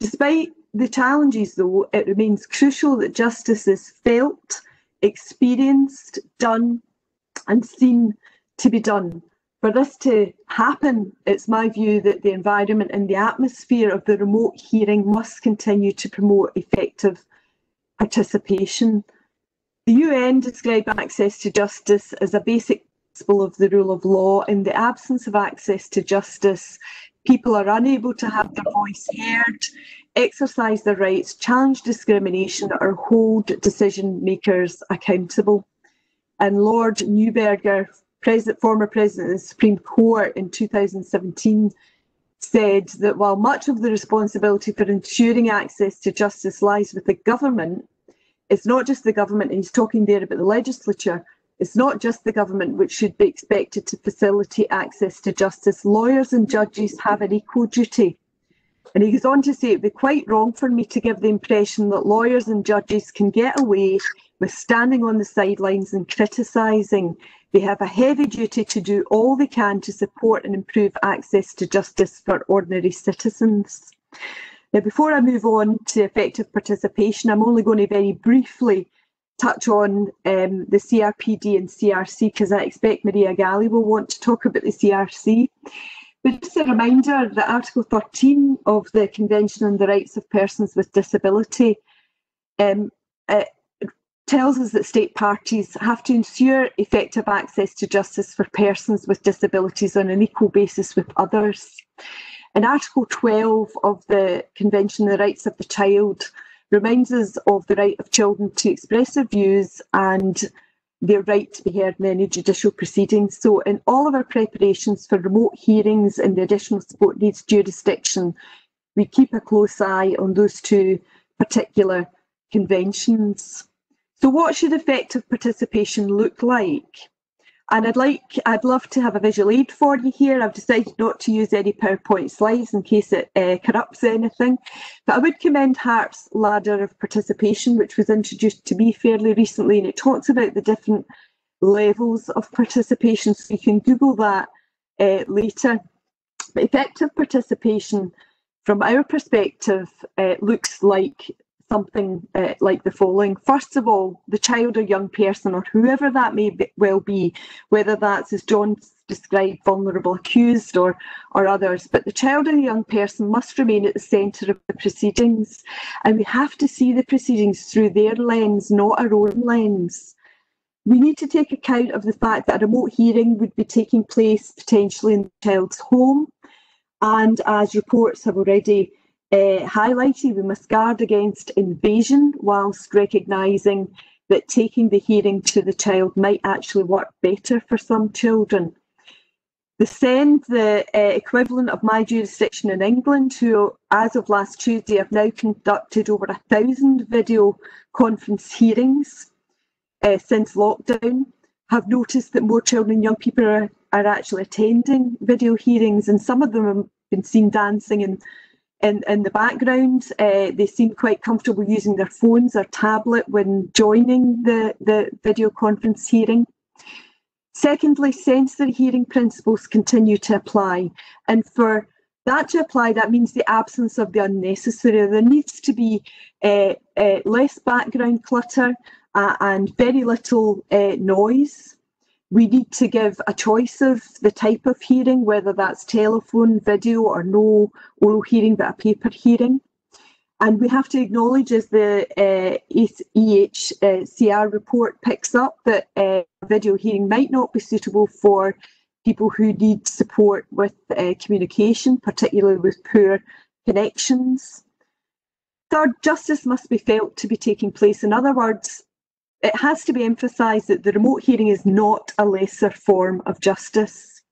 Despite the challenges, though, it remains crucial that justice is felt, experienced, done, and seen to be done for this to happen, it's my view that the environment and the atmosphere of the remote hearing must continue to promote effective participation. The UN described access to justice as a basic principle of the rule of law. In the absence of access to justice, people are unable to have their voice heard, exercise their rights, challenge discrimination, or hold decision makers accountable. And Lord Neuberger, former President of the Supreme Court in 2017 said that while much of the responsibility for ensuring access to justice lies with the government, it's not just the government, and he's talking there about the legislature, it's not just the government which should be expected to facilitate access to justice. Lawyers and judges have an equal duty. And he goes on to say it'd be quite wrong for me to give the impression that lawyers and judges can get away with standing on the sidelines and criticising. They have a heavy duty to do all they can to support and improve access to justice for ordinary citizens. Now, before I move on to effective participation, I'm only going to very briefly touch on um, the CRPD and CRC because I expect Maria Galli will want to talk about the CRC. But just a reminder that Article 13 of the Convention on the Rights of Persons with Disability um, tells us that state parties have to ensure effective access to justice for persons with disabilities on an equal basis with others. And Article 12 of the Convention on the Rights of the Child reminds us of the right of children to express their views and their right to be heard in any judicial proceedings. So in all of our preparations for remote hearings in the additional support needs jurisdiction, we keep a close eye on those two particular conventions. So what should effective participation look like? And I'd like, I'd love to have a visual aid for you here. I've decided not to use any PowerPoint slides in case it uh, corrupts anything. But I would commend Hart's ladder of participation, which was introduced to me fairly recently, and it talks about the different levels of participation. So you can Google that uh, later. But effective participation, from our perspective, uh, looks like something uh, like the following. First of all, the child or young person, or whoever that may be, well be, whether that's, as John described, vulnerable accused or, or others, but the child or young person must remain at the centre of the proceedings. And we have to see the proceedings through their lens, not our own lens. We need to take account of the fact that a remote hearing would be taking place potentially in the child's home. And as reports have already uh, highlighted we must guard against invasion whilst recognising that taking the hearing to the child might actually work better for some children. The SEND, the uh, equivalent of my jurisdiction in England, who as of last Tuesday have now conducted over a thousand video conference hearings uh, since lockdown, have noticed that more children and young people are, are actually attending video hearings and some of them have been seen dancing and in, in the background. Uh, they seem quite comfortable using their phones or tablet when joining the, the video conference hearing. Secondly, sensory hearing principles continue to apply. And for that to apply, that means the absence of the unnecessary. There needs to be uh, uh, less background clutter uh, and very little noise we need to give a choice of the type of hearing, whether that's telephone, video, or no oral hearing but a paper hearing. And we have to acknowledge, as the uh, EHCR uh, report picks up, that uh, video hearing might not be suitable for people who need support with uh, communication, particularly with poor connections. Third, justice must be felt to be taking place. In other words, it has to be emphasised that the remote hearing is not a lesser form of justice.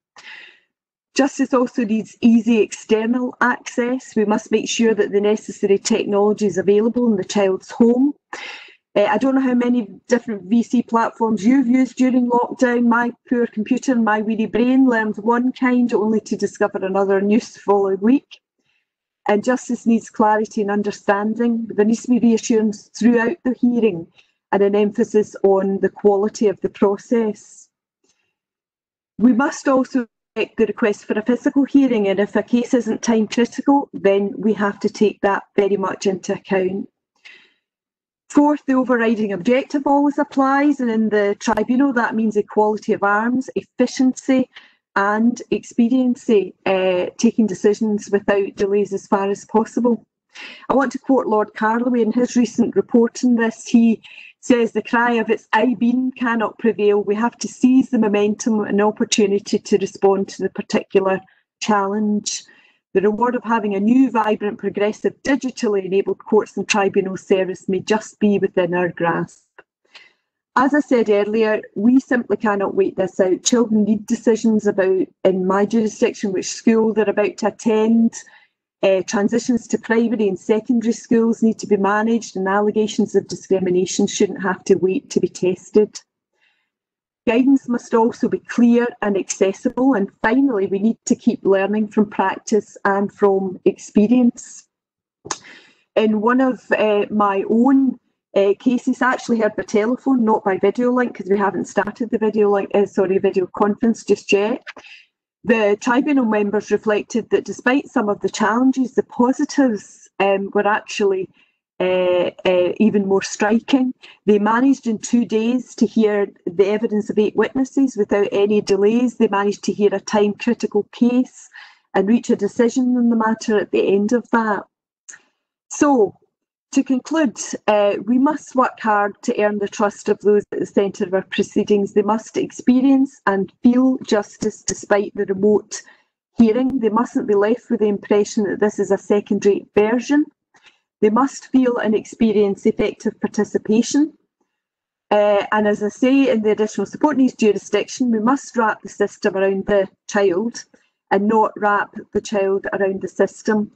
Justice also needs easy external access. We must make sure that the necessary technology is available in the child's home. Uh, I don't know how many different VC platforms you've used during lockdown. My poor computer and my weary brain learned one kind only to discover another news the following week. And justice needs clarity and understanding. There needs to be reassurance throughout the hearing and an emphasis on the quality of the process. We must also make the request for a physical hearing, and if a case isn't time critical, then we have to take that very much into account. Fourth, the overriding objective always applies, and in the tribunal, that means equality of arms, efficiency, and expediency, uh, taking decisions without delays as far as possible. I want to quote Lord Carloway in his recent report on this. He says the cry of it's aye been cannot prevail. We have to seize the momentum and opportunity to respond to the particular challenge. The reward of having a new, vibrant, progressive, digitally enabled courts and tribunal service may just be within our grasp. As I said earlier, we simply cannot wait this out. Children need decisions about, in my jurisdiction, which school they're about to attend, uh, transitions to primary and secondary schools need to be managed, and allegations of discrimination shouldn't have to wait to be tested. Guidance must also be clear and accessible. And finally, we need to keep learning from practice and from experience. In one of uh, my own uh, cases, I actually heard by telephone, not by video link, because we haven't started the video link, uh, sorry, video conference just yet. The tribunal members reflected that despite some of the challenges, the positives um, were actually uh, uh, even more striking. They managed in two days to hear the evidence of eight witnesses without any delays. They managed to hear a time critical case and reach a decision on the matter at the end of that. So, to conclude, uh, we must work hard to earn the trust of those at the centre of our proceedings. They must experience and feel justice despite the remote hearing. They mustn't be left with the impression that this is a second rate version. They must feel and experience effective participation. Uh, and as I say, in the additional support needs jurisdiction, we must wrap the system around the child and not wrap the child around the system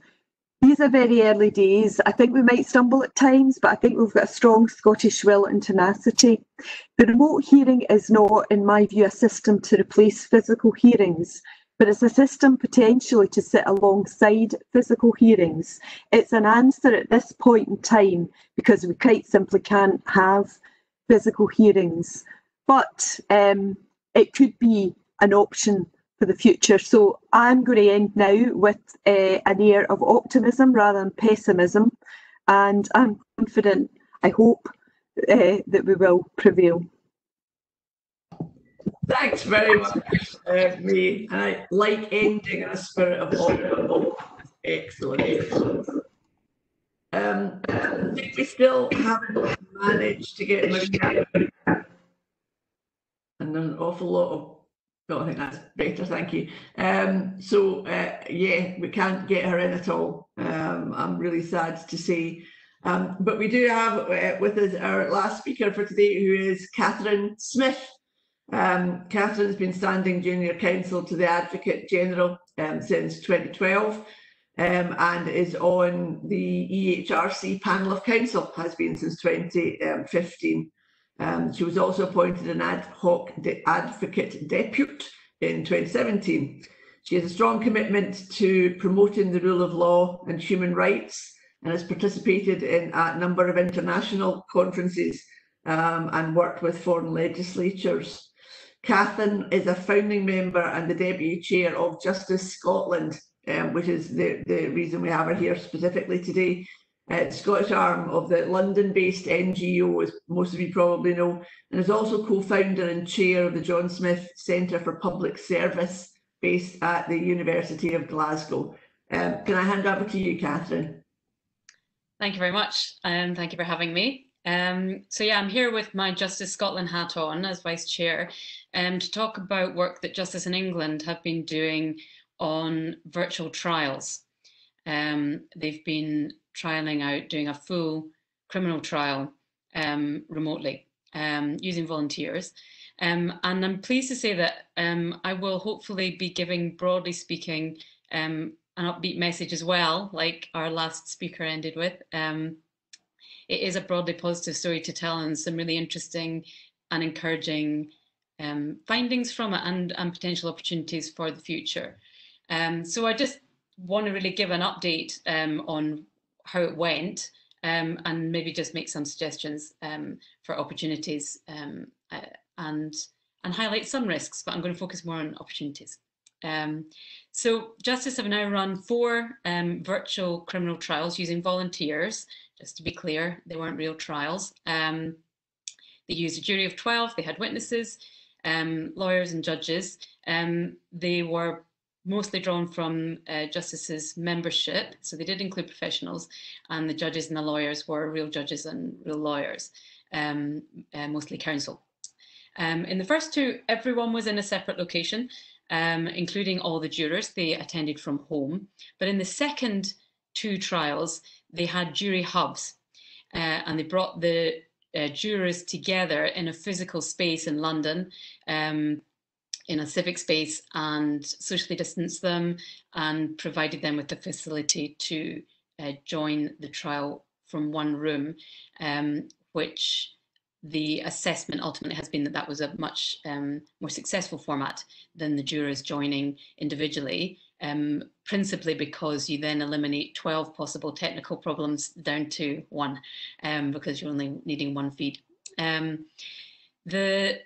these are very early days. I think we might stumble at times, but I think we've got a strong Scottish will and tenacity. The remote hearing is not, in my view, a system to replace physical hearings, but it's a system potentially to sit alongside physical hearings. It's an answer at this point in time because we quite simply can't have physical hearings, but um, it could be an option for the future. So I'm going to end now with uh, an air of optimism rather than pessimism, and I'm confident, I hope, uh, that we will prevail. Thanks very much, uh. I like ending in a spirit of optimism. Excellent. Um, I think we still haven't managed to get Maria. And an awful lot of Oh, I think that's better, thank you. Um, so uh, yeah, we can't get her in at all. Um, I'm really sad to say. Um, but we do have uh, with us our last speaker for today, who is Catherine Smith. Um, Catherine's been standing junior counsel to the Advocate General um, since 2012 um, and is on the EHRC panel of counsel, has been since 2015. Um, she was also appointed an ad hoc de advocate depute in 2017. She has a strong commitment to promoting the rule of law and human rights and has participated in a number of international conferences um, and worked with foreign legislatures. Catherine is a founding member and the deputy chair of Justice Scotland, um, which is the, the reason we have her here specifically today uh, Scottish arm of the London-based NGO, as most of you probably know, and is also co-founder and chair of the John Smith Centre for Public Service, based at the University of Glasgow. Um, can I hand over to you, Catherine? Thank you very much, and thank you for having me. Um, so yeah, I'm here with my Justice Scotland hat on as Vice Chair um, to talk about work that Justice in England have been doing on virtual trials. Um, they've been trialing out doing a full criminal trial um, remotely um, using volunteers. Um, and I'm pleased to say that um, I will hopefully be giving, broadly speaking, um, an upbeat message as well, like our last speaker ended with. Um, it is a broadly positive story to tell and some really interesting and encouraging findings from it and, and potential opportunities for the future. so I just want to really give an update on how it went um, and maybe just make some suggestions um, for opportunities um, uh, and and highlight some risks, but I'm going to focus more on opportunities. Um, so Justice have now run four um, virtual criminal trials using volunteers. Just to be clear, they weren't real trials. Um, they used a jury of 12, they had witnesses, lawyers and judges. they were mostly drawn from uh, justices' membership. So they did include professionals, and the judges and the lawyers were real judges and real lawyers, um, uh, mostly counsel. Um, in the first two, everyone was in a separate location, um, including all the jurors. They attended from home. But in the second two trials, they had jury hubs, uh, and they brought the uh, jurors together in a physical space in London. In a civic space and socially distanced them and provided them with the facility to uh, join the trial from one room, um, which the assessment ultimately has been that that was a much um, more successful format than the jurors joining individually, um, principally because you then eliminate 12 possible technical problems down to one, um, because you're only needing one feed. Um, the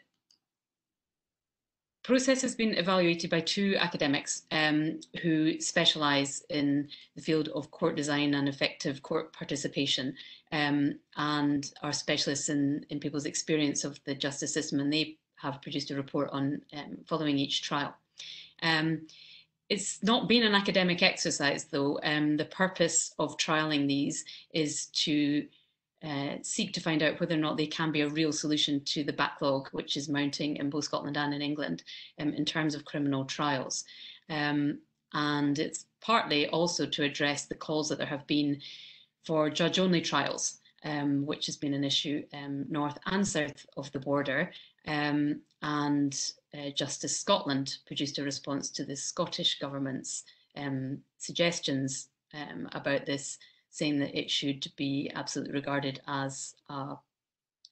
process has been evaluated by two academics um, who specialise in the field of court design and effective court participation um, and are specialists in, in people's experience of the justice system and they have produced a report on um, following each trial. Um, it's not been an academic exercise though. Um, the purpose of trialling these is to uh, seek to find out whether or not they can be a real solution to the backlog which is mounting in both Scotland and in England um, in terms of criminal trials. Um, and it's partly also to address the calls that there have been for judge-only trials, um, which has been an issue um, north and south of the border. Um, and uh, Justice Scotland produced a response to the Scottish Government's um, suggestions about this, saying that it should be absolutely regarded as a,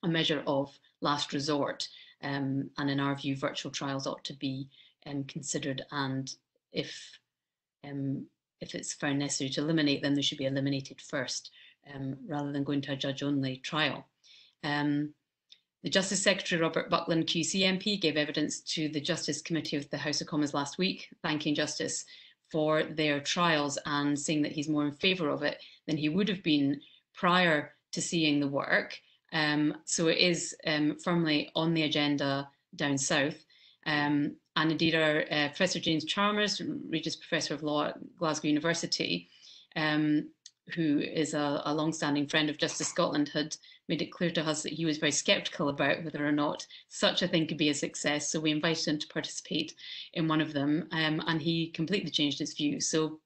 a measure of last resort. Um, and in our view, virtual trials ought to be um, considered and if um, if it's found necessary to eliminate them, they should be eliminated first um, rather than going to a judge-only trial. Um, the Justice Secretary Robert Buckland QC MP gave evidence to the Justice Committee of the House of Commons last week, thanking Justice for their trials and saying that he's more in favour of it than he would have been prior to seeing the work. Um, so it is um, firmly on the agenda down south. Um, and indeed our uh, Professor James Chalmers, Regius Professor of Law at Glasgow University, um, who is a, a long-standing friend of Justice Scotland, had made it clear to us that he was very sceptical about whether or not such a thing could be a success. So we invited him to participate in one of them, um, and he completely changed his view. So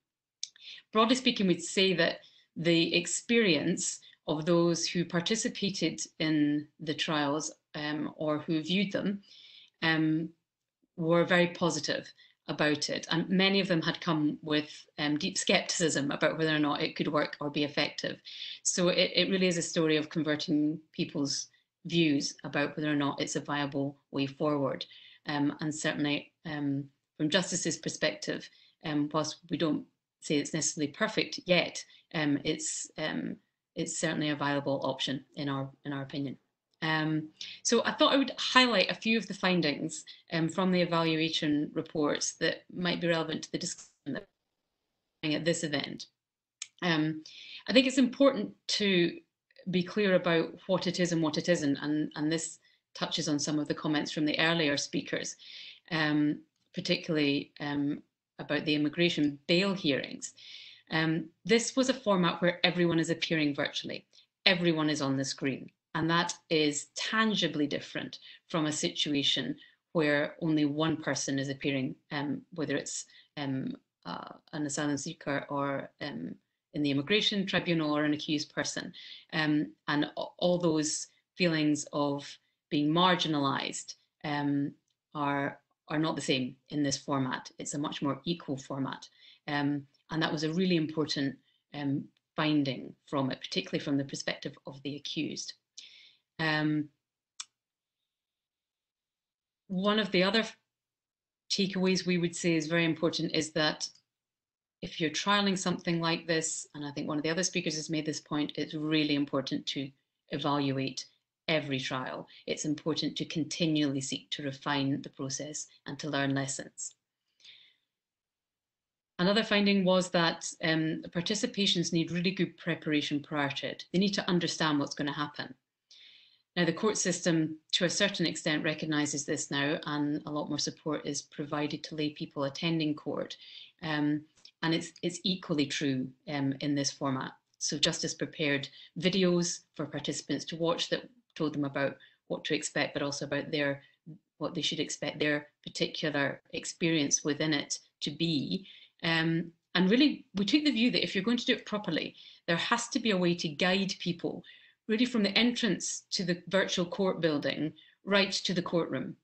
broadly speaking, we'd say that the experience of those who participated in the trials um, or who viewed them um, were very positive about it. And many of them had come with um, deep skepticism about whether or not it could work or be effective. So it, it really is a story of converting people's views about whether or not it's a viable way forward. Um, and certainly um, from Justice's perspective, um, whilst we don't say it's necessarily perfect yet, um, it's, um, it's certainly a viable option in our, in our opinion. Um, so I thought I would highlight a few of the findings um, from the evaluation reports that might be relevant to the discussion at this event. Um, I think it's important to be clear about what it is and what it isn't, and, and this touches on some of the comments from the earlier speakers, um, particularly about the immigration bail hearings. Um, this was a format where everyone is appearing virtually. Everyone is on the screen. And that is tangibly different from a situation where only one person is appearing, um, whether it's um, uh, an asylum seeker or um, in the immigration tribunal or an accused person. Um, and all those feelings of being marginalized um, are, are not the same in this format. It's a much more equal format. Um, and that was a really important finding from it, particularly from the perspective of the accused. Um, one of the other takeaways we would say is very important is that if you're trialing something like this, and I think one of the other speakers has made this point, it's really important to evaluate every trial. It's important to continually seek to refine the process and to learn lessons. Another finding was that um, participations need really good preparation prior to it. They need to understand what's going to happen. Now, the court system, to a certain extent, recognises this now, and a lot more support is provided to lay people attending court. Um, and it's, it's equally true um, in this format. So Justice prepared videos for participants to watch that told them about what to expect, but also about their what they should expect their particular experience within it to be. Um, and really, we took the view that if you're going to do it properly, there has to be a way to guide people really from the entrance to the virtual court building right to the courtroom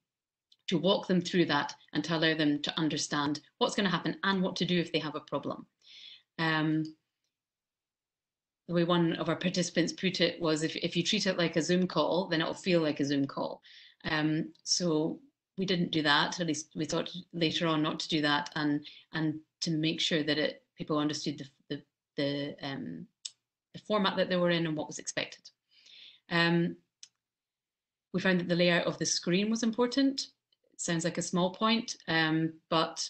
to walk them through that and to allow them to understand what's going to happen and what to do if they have a problem. Um, the way one of our participants put it was if, if you treat it like a Zoom call, then it'll feel like a Zoom call. Um, so we didn't do that, at least we thought later on not to do that and and to make sure that it people understood the, the, the um, the format that they were in and what was expected. Um, we found that the layout of the screen was important. It sounds like a small point, um, but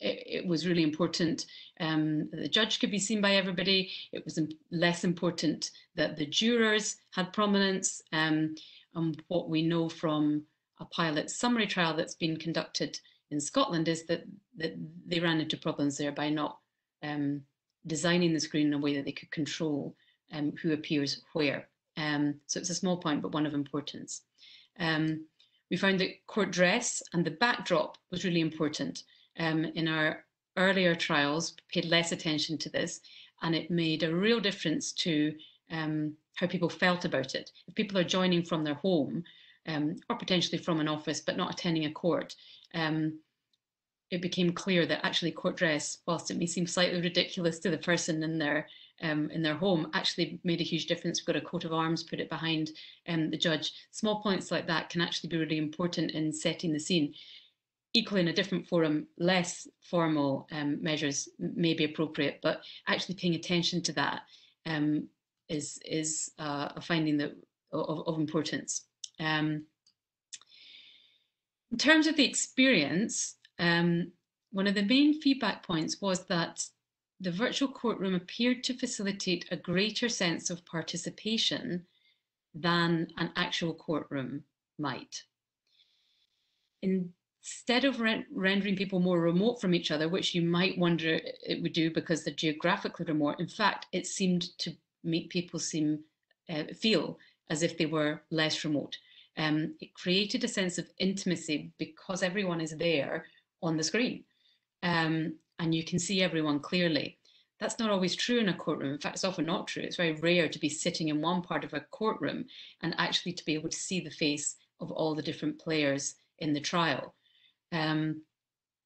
it, was really important um, that the judge could be seen by everybody. It was less important that the jurors had prominence. Um, and what we know from a pilot summary trial that's been conducted in Scotland is that, that they ran into problems there by not um, designing the screen in a way that they could control um, who appears where. Um, so it's a small point, but one of importance. Um, we found that court dress and the backdrop was really important. Um, in our earlier trials, paid less attention to this, and it made a real difference to um, how people felt about it. If people are joining from their home, um, or potentially from an office, but not attending a court, it became clear that actually court dress, whilst it may seem slightly ridiculous to the person in their um, in their home, actually made a huge difference. We've got a coat of arms, put it behind um, the judge. Small points like that can actually be really important in setting the scene. Equally, in a different forum, less formal um, measures may be appropriate, but actually paying attention to that um, is is uh, a finding that of, of importance. Um, in terms of the experience, um, one of the main feedback points was that the virtual courtroom appeared to facilitate a greater sense of participation than an actual courtroom might. Instead of re rendering people more remote from each other, which you might wonder it would do because they're geographically remote, in fact, it seemed to make people seem uh, feel as if they were less remote. Um, it created a sense of intimacy because everyone is there on the screen um, and you can see everyone clearly. That's not always true in a courtroom. In fact, it's often not true. It's very rare to be sitting in one part of a courtroom and actually to be able to see the face of all the different players in the trial. Um,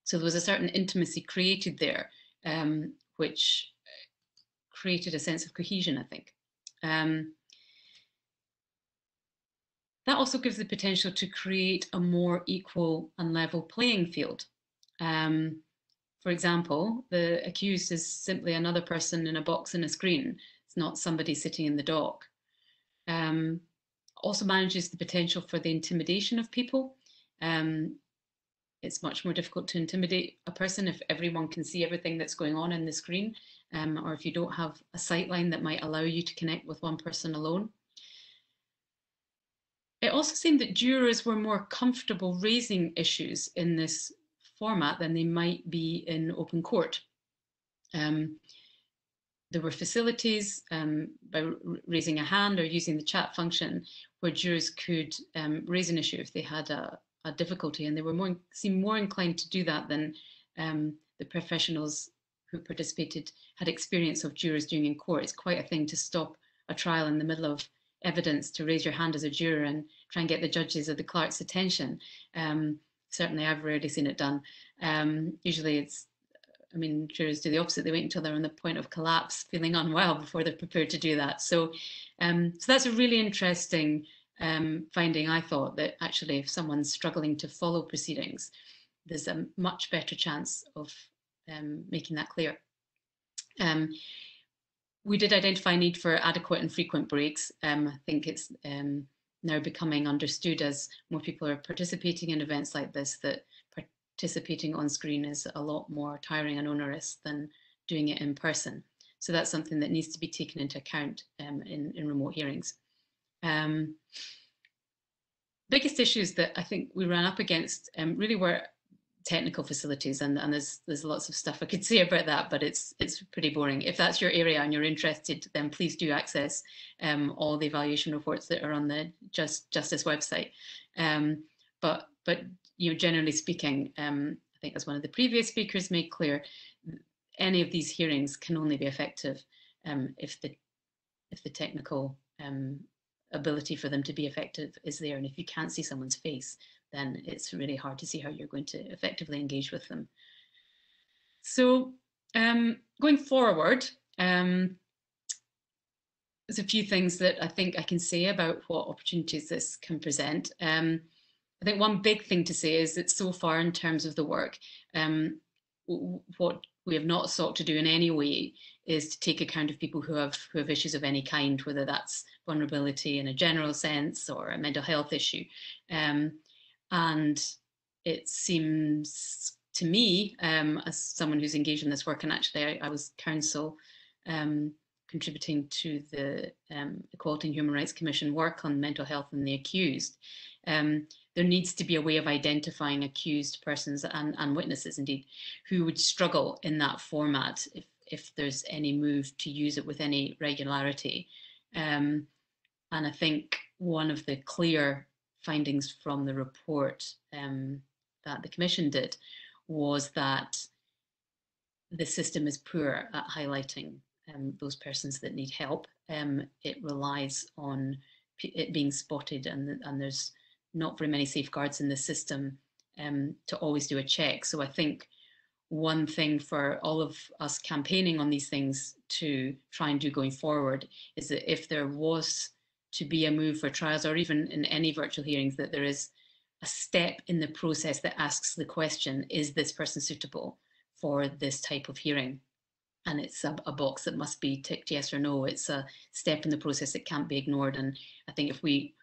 so there was a certain intimacy created there, um, which created a sense of cohesion, I think. Um, that also gives the potential to create a more equal and level playing field. Um, for example, the accused is simply another person in a box in a screen. It's not somebody sitting in the dock. Um, also manages the potential for the intimidation of people. Um, it's much more difficult to intimidate a person if everyone can see everything that's going on in the screen, um, or if you don't have a sight line that might allow you to connect with one person alone. It also seemed that jurors were more comfortable raising issues in this format than they might be in open court. Um, there were facilities um, by raising a hand or using the chat function where jurors could um, raise an issue if they had a, a, difficulty and they were more seemed more inclined to do that than um, the professionals who participated had experience of jurors doing in court. It's quite a thing to stop a trial in the middle of evidence to raise your hand as a juror and try and get the judges or the clerk's attention. Um, certainly I've rarely seen it done. Um, usually it's, I mean, jurors do the opposite. They wait until they're on the point of collapse, feeling unwell before they're prepared to do that. So, um, so that's a really interesting um, finding, I thought, that actually if someone's struggling to follow proceedings, there's a much better chance of um, making that clear. Um, we did identify need for adequate and frequent breaks. Um, I think it's um, now becoming understood as more people are participating in events like this that participating on screen is a lot more tiring and onerous than doing it in person. So that's something that needs to be taken into account um, in, in remote hearings. Um, biggest issues that I think we ran up against um, really were technical facilities and, and there's there's lots of stuff I could [laughs] say about that but it's it's pretty boring. If that's your area and you're interested then please do access um, all the evaluation reports that are on the just justice website. Um, but but you know generally speaking um, I think as one of the previous speakers made clear any of these hearings can only be effective um, if the if the technical um, ability for them to be effective is there and if you can't see someone's face then it's really hard to see how you're going to effectively engage with them. So um, going forward, um, there's a few things that I think I can say about what opportunities this can present. Um, I think one big thing to say is that so far in terms of the work, um, what we have not sought to do in any way is to take account of people who have who have issues of any kind, whether that's vulnerability in a general sense or a mental health issue. Um, and it seems to me, um, as someone who's engaged in this work, and actually I, I was counsel um, contributing to the um, Equality and Human Rights Commission work on mental health and the accused, um, there needs to be a way of identifying accused persons and, and witnesses indeed who would struggle in that format if, if there's any move to use it with any regularity. Um, and I think one of the clear findings from the report um, that the Commission did was that the system is poor at highlighting um, those persons that need help. Um, it relies on it being spotted and, and there's not very many safeguards in the system um, to always do a check. So I think one thing for all of us campaigning on these things to try and do going forward is that if there was to be a move for trials or even in any virtual hearings that there is a step in the process that asks the question, is this person suitable for this type of hearing? And it's a, a box that must be ticked yes or no. It's a step in the process that can't be ignored. And I think if we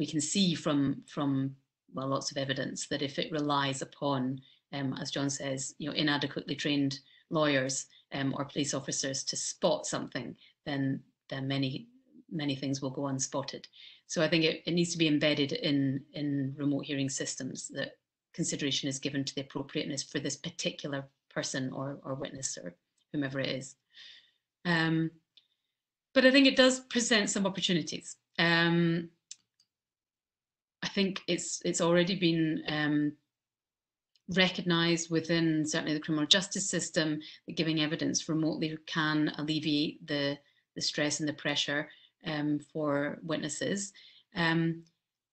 we can see from from well lots of evidence that if it relies upon um, as John says, you know, inadequately trained lawyers um, or police officers to spot something, then then many many things will go unspotted. So I think it, it needs to be embedded in in remote hearing systems that consideration is given to the appropriateness for this particular person or or witness or whomever it is. Um, but I think it does present some opportunities. Um, I think it's it's already been um, recognised within certainly the criminal justice system that giving evidence remotely can alleviate the, the stress and the pressure um, for witnesses. Um,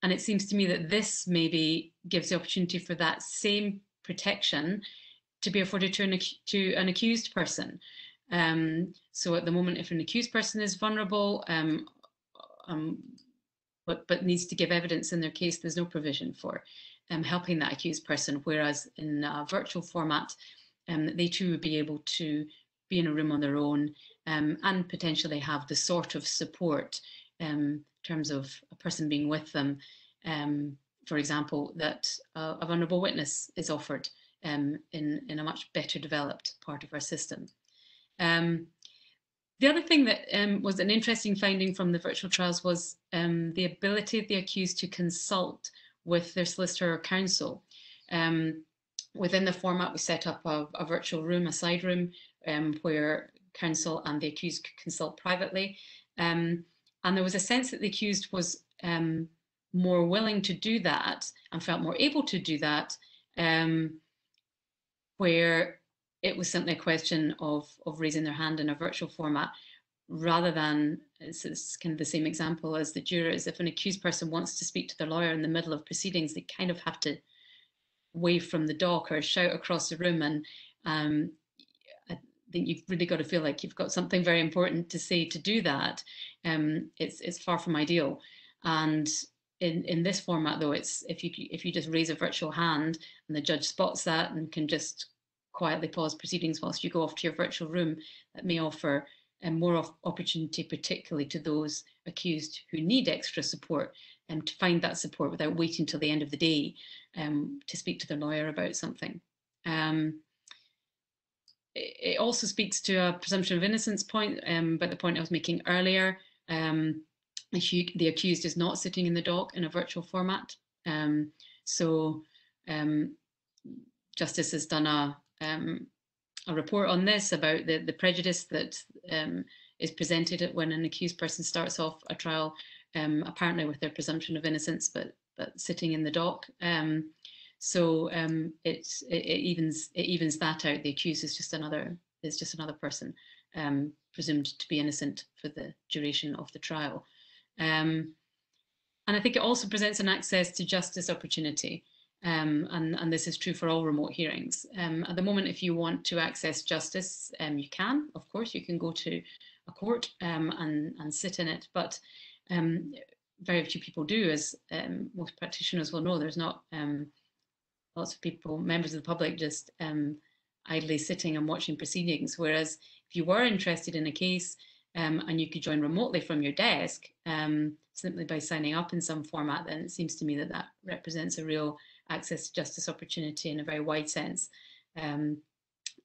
and it seems to me that this maybe gives the opportunity for that same protection to be afforded to an, to an accused person. Um, so at the moment, if an accused person is vulnerable, um, um, but, but needs to give evidence in their case, there's no provision for um, helping that accused person, whereas in a virtual format, um, they too would be able to be in a room on their own um, and potentially have the sort of support um, in terms of a person being with them, um, for example, that a, a, vulnerable witness is offered um, in, in a much better developed part of our system. The other thing that was an interesting finding from the virtual trials was the ability of the accused to consult with their solicitor or counsel. Um, within the format, we set up a, a virtual room, a side room, um, where counsel and the accused could consult privately. Um, and there was a sense that the accused was um, more willing to do that and felt more able to do that, um, where it was simply a question of, of raising their hand in a virtual format rather than it's, kind of the same example as the jurors. If an accused person wants to speak to their lawyer in the middle of proceedings, they kind of have to wave from the dock or shout across the room. And um, I think you've really got to feel like you've got something very important to say to do that. Um, it's it's far from ideal. And in in this format, though, it's if you if you just raise a virtual hand and the judge spots that and can just quietly pause proceedings whilst you go off to your virtual room, that may offer and more of opportunity, particularly to those accused who need extra support and um, to find that support without waiting till the end of the day um, to speak to their lawyer about something. Um, it also speaks to a presumption of innocence point, um, but the point I was making earlier, um, the accused is not sitting in the dock in a virtual format. Um, so um, Justice has done a, um, a report on this about the, the prejudice that um, is presented when an accused person starts off a trial, um, apparently with their presumption of innocence, but but sitting in the dock. Um, so um, it, it, it evens it evens that out. The accused is just another is just another person um, presumed to be innocent for the duration of the trial. And I think it also presents an access to justice opportunity. Um, and, and, this is true for all remote hearings. Um, at the moment, if you want to access justice, um, you can, of course, you can go to a court um, and, and sit in it, but um, very few people do, as um, most practitioners will know, there's not lots of people, members of the public, just idly sitting and watching proceedings. Whereas if you were interested in a case and you could join remotely from your desk, simply by signing up in some format, then it seems to me that that represents a real access to justice opportunity in a very wide sense, um,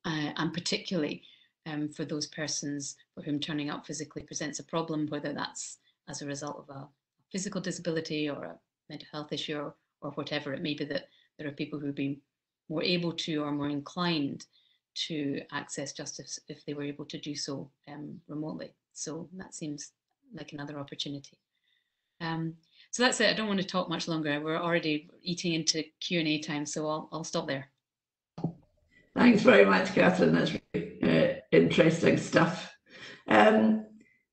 uh, and particularly um, for those persons for whom turning up physically presents a problem, whether that's as a result of a physical disability or a mental health issue or, or whatever it may be that there are people who've been more able to or more inclined to access justice if they were able to do so um, remotely. So that seems like another opportunity. Um, so that's it. I don't want to talk much longer. We're already eating into Q&A time, so I'll, I'll stop there. Thanks very much, Catherine. That's really uh, interesting stuff. Um,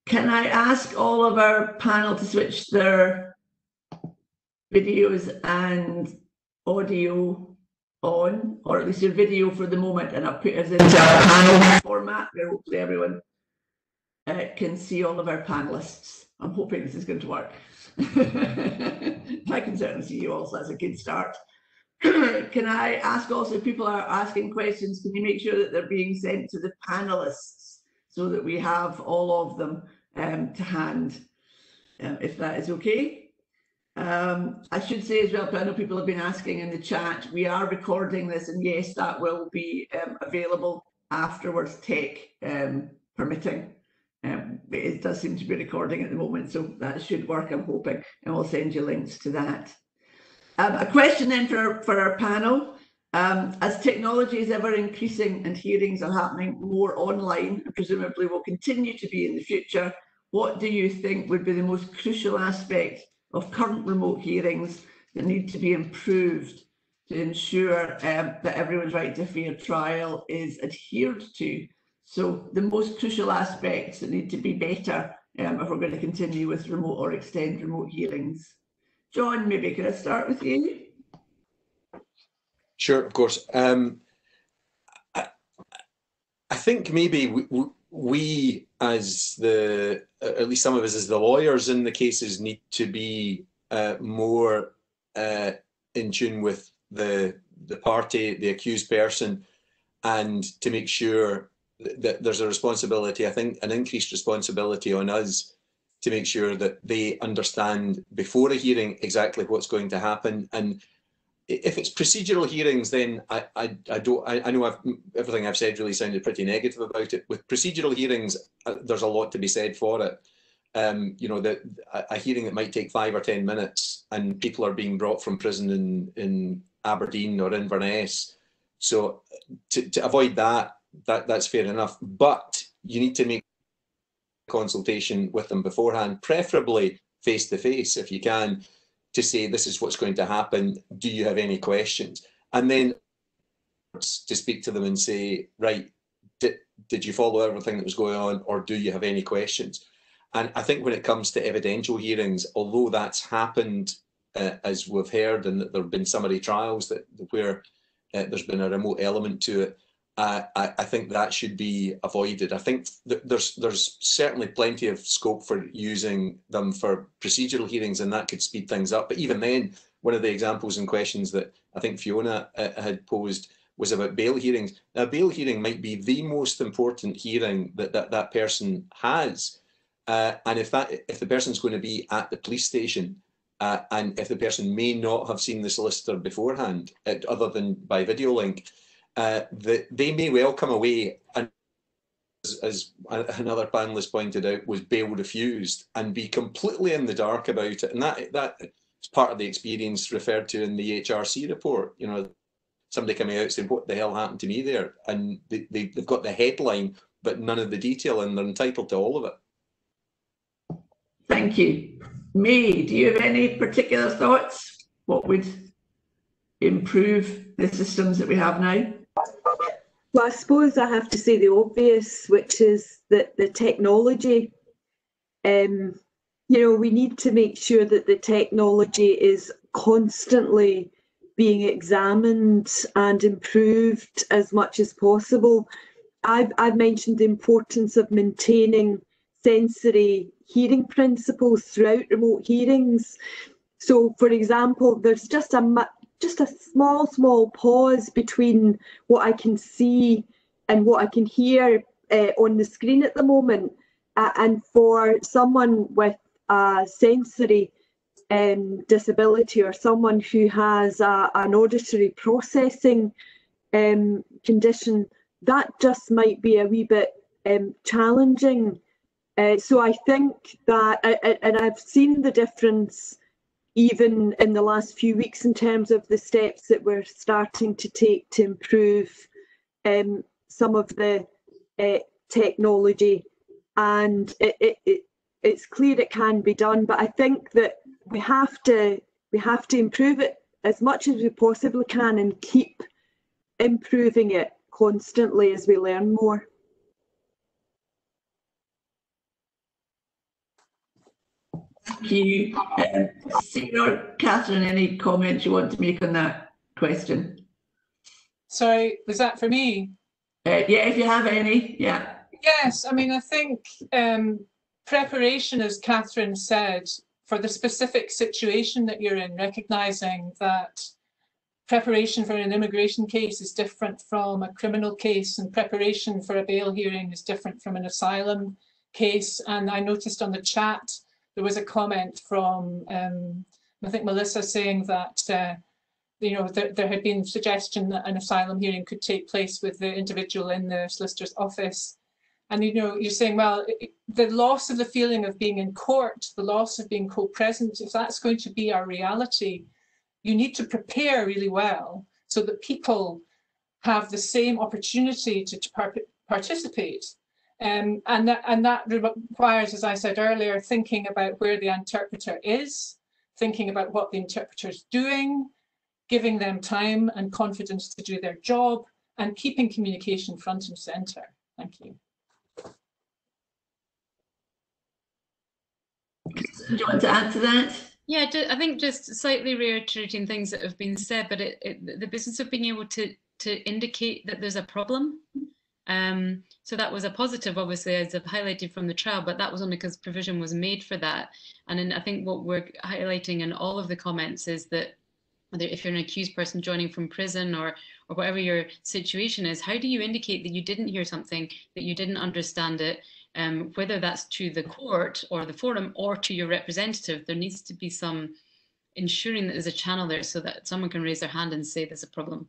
can I ask all of our panel to switch their videos and audio on, or at least your video for the moment, and I'll put us into a panel format where hopefully everyone uh, can see all of our panelists. I'm hoping this is going to work. I can certainly see you also. That's a good start. [clears throat] can I ask also if people are asking questions, can you make sure that they're being sent to the panelists so that we have all of them um, to hand, um, if that is okay? Um, I should say as well, I know people have been asking in the chat, we are recording this and yes, that will be um, available afterwards, tech um, permitting. Um, it does seem to be recording at the moment, so that should work, I'm hoping, and we'll send you links to that. Um, a question then for, for our panel. Um, as technology is ever increasing and hearings are happening more online and presumably will continue to be in the future, what do you think would be the most crucial aspect of current remote hearings that need to be improved to ensure um, that everyone's right to fair trial is adhered to? So the most crucial aspects that need to be better um, if we're going to continue with remote or extend remote hearings. John, maybe can I start with you? Sure, of course. Um, I, I think maybe we, we, as the, at least some of us as the lawyers in the cases need to be uh, more uh, in tune with the the party, the accused person, and to make sure that there's a responsibility, I think an increased responsibility on us to make sure that they understand before a hearing exactly what's going to happen. And if it's procedural hearings, then I, I, I don't, I, I know I've, everything I've said really sounded pretty negative about it. With procedural hearings, uh, there's a lot to be said for it. Um, you know, that a, hearing that might take five or 10 minutes and people are being brought from prison in, in Aberdeen or Inverness. So to, to avoid that, that that's fair enough. But you need to make consultation with them beforehand, preferably face to face if you can, to say this is what's going to happen. Do you have any questions? And then to speak to them and say, right, did, did you follow everything that was going on, or do you have any questions? And I think when it comes to evidential hearings, although that's happened uh, as we've heard, and that there have been summary trials that where uh, there's been a remote element to it, I, I, think that should be avoided. I think th there's there's certainly plenty of scope for using them for procedural hearings, and that could speed things up. But even then, one of the examples and questions that I think Fiona uh, had posed was about bail hearings. Now, a bail hearing might be the most important hearing that that, that person has, uh, and if that if the person's going to be at the police station. Uh, and if the person may not have seen the solicitor beforehand, uh, other than by video link, uh, that they may well come away and as, as another panelist pointed out, was bail refused and be completely in the dark about it. And that that is part of the experience referred to in the HRC report. You know, somebody coming out saying, "What the hell happened to me there?" And they, they they've got the headline, but none of the detail, and they're entitled to all of it. Thank you. May, do you have any particular thoughts? What would improve the systems that we have now? Well, I suppose I have to say the obvious, which is that the technology, um, you know, we need to make sure that the technology is constantly being examined and improved as much as possible. I've, I've mentioned the importance of maintaining sensory hearing principles throughout remote hearings. So, for example, there's just a just a small, small pause between what I can see and what I can hear uh, on the screen at the moment. Uh, and for someone with a sensory um, disability or someone who has a, an auditory processing um, condition, that just might be a wee bit um, challenging. Uh, so I think that, and I've seen the difference even in the last few weeks in terms of the steps that we're starting to take to improve um, some of the uh, technology and it, it, it, it's clear it can be done but I think that we have to we have to improve it as much as we possibly can and keep improving it constantly as we learn more. Thank you. Um, Sarah, Catherine, any comments you want to make on that question? Sorry, was that for me? Uh, yeah, if you have any, yeah. Yes, I mean, I think um, preparation, as Catherine said, for the specific situation that you're in, recognizing that preparation for an immigration case is different from a criminal case and preparation for a bail hearing is different from an asylum case. And I noticed on the chat, there was a comment from, um, I think Melissa saying that, uh, you know, there, there had been suggestion that an asylum hearing could take place with the individual in the solicitor's office. And you know, you're saying, well, the loss of the feeling of being in court, the loss of being co-present, if that's going to be our reality, you need to prepare really well so that people have the same opportunity to, to par participate. Um, and, that, and that requires, as I said earlier, thinking about where the interpreter is, thinking about what the interpreter is doing, giving them time and confidence to do their job, and keeping communication front and centre. Thank you. Do you want to add to that? Yeah, I think just slightly reiterating things that have been said, but it, it, the business of being able to to indicate that there's a problem. Um, so that was a positive, obviously, as I've highlighted from the trial, but that was only because provision was made for that. And I think what we're highlighting in all of the comments is that if you're an accused person joining from prison or or whatever your situation is, how do you indicate that you didn't hear something, that you didn't understand it, um, whether that's to the court or the forum or to your representative, there needs to be some ensuring that there's a channel there so that someone can raise their hand and say there's a problem.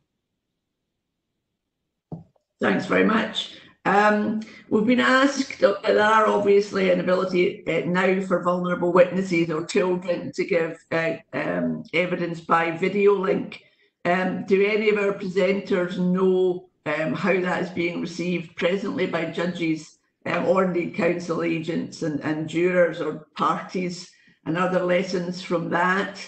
Thanks very much. Um, we've been asked, uh, there are obviously an ability uh, now for vulnerable witnesses or children to give uh, um, evidence by video link. Um, do any of our presenters know um, how that is being received presently by judges um, or indeed counsel agents and, and jurors or parties and other lessons from that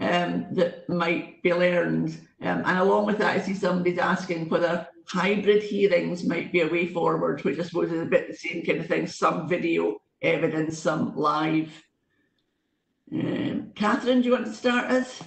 um, that might be learned. And along with that, I see somebody's asking whether hybrid hearings might be a way forward, which I suppose is a bit the same kind of thing, some video evidence, some live. Um, Catherine, do you want to start us?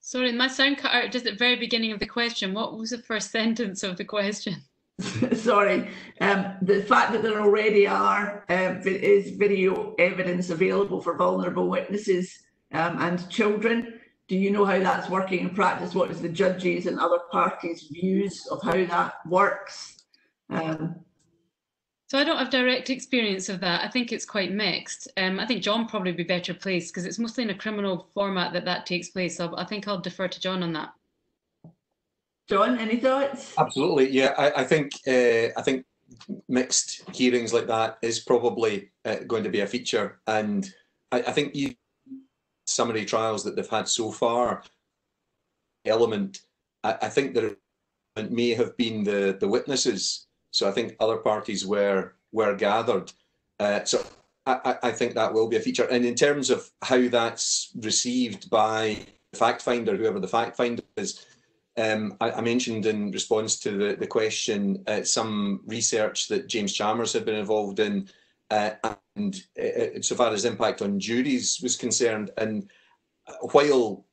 Sorry, my sound cut out just at the very beginning of the question. What was the first sentence of the question? [laughs] [laughs] sorry, um, the fact that there already are um, is video evidence available for vulnerable witnesses um, and children. Do you know how that's working in practice? What is the judges and other parties' views of how that works? Um, so I don't have direct experience of that. I think it's quite mixed. Um, I think John probably be better placed because it's mostly in a criminal format that that takes place. So I think I'll defer to John on that. John, any thoughts? Absolutely, yeah. I, I think uh, I think mixed hearings like that is probably uh, going to be a feature, and I, I think you summary trials that they've had so far element. I, I think there may have been the the witnesses. So I think other parties were were gathered. Uh, so I, I think that will be a feature. And in terms of how that's received by the fact finder, whoever the fact finder is, um, I, I, mentioned in response to the, the question uh, some research that James Chalmers had been involved in, uh, and uh, so far as impact on juries was concerned. And while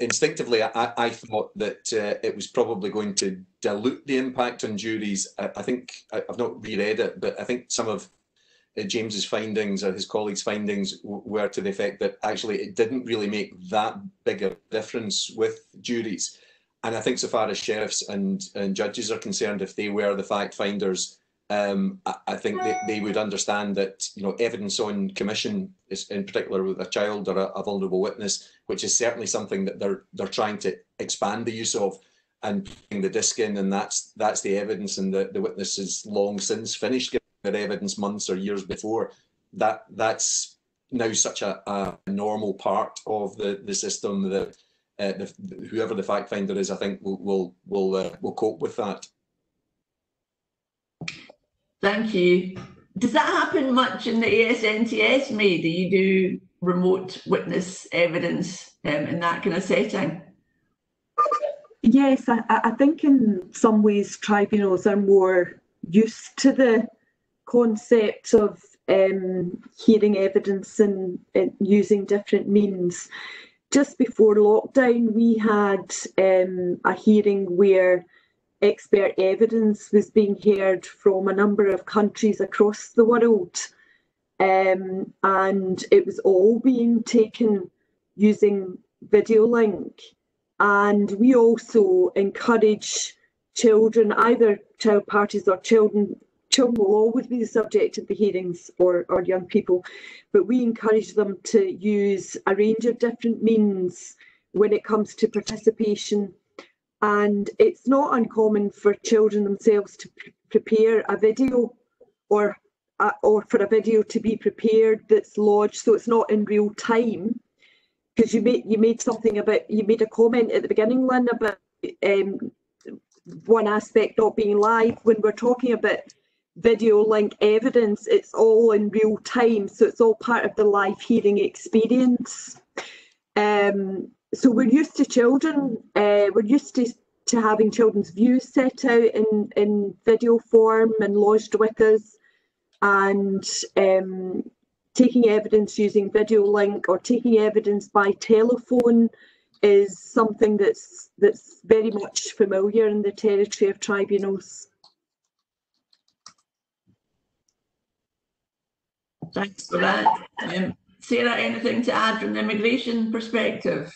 instinctively I, I thought that uh, it was probably going to dilute the impact on juries, I, I think I, have not reread it, but I think some of uh, James's findings or his colleagues' findings were to the effect that actually it didn't really make that big a difference with juries. And I think so far as sheriffs and, and judges are concerned, if they were the fact finders, um, I, I, think they, they would understand that you know evidence on commission is in particular with a child or a, a, vulnerable witness, which is certainly something that they're they're trying to expand the use of and putting the disc in, and that's that's the evidence, and the, the witness has long since finished giving their evidence months or years before. That that's now such a, a normal part of the the system that uh, the, whoever the fact finder is, I think will will will uh, will cope with that. Thank you. Does that happen much in the ASNTS, May? Do you do remote witness evidence um, in that kind of setting? Yes, I, I think in some ways tribunals are more used to the concept of um, hearing evidence and, and using different means just before lockdown, we had um, a hearing where expert evidence was being heard from a number of countries across the world. Um, and it was all being taken using video link. And we also encourage children, either child parties or children, children will always be the subject of the hearings or, or young people, but we encourage them to use a range of different means when it comes to participation. And it's not uncommon for children themselves to pre prepare a video or uh, or for a video to be prepared that's lodged so it's not in real time. Because you made you made something about you made a comment at the beginning lynn about um, one aspect not being live. When we're talking about video link evidence it's all in real time so it's all part of the live hearing experience. Um, so we're used to children uh, we're used to to having children's views set out in in video form and lodged with us and um, taking evidence using video link or taking evidence by telephone is something that's that's very much familiar in the territory of tribunals. Thanks for that. Um, Sarah, anything to add from the immigration perspective?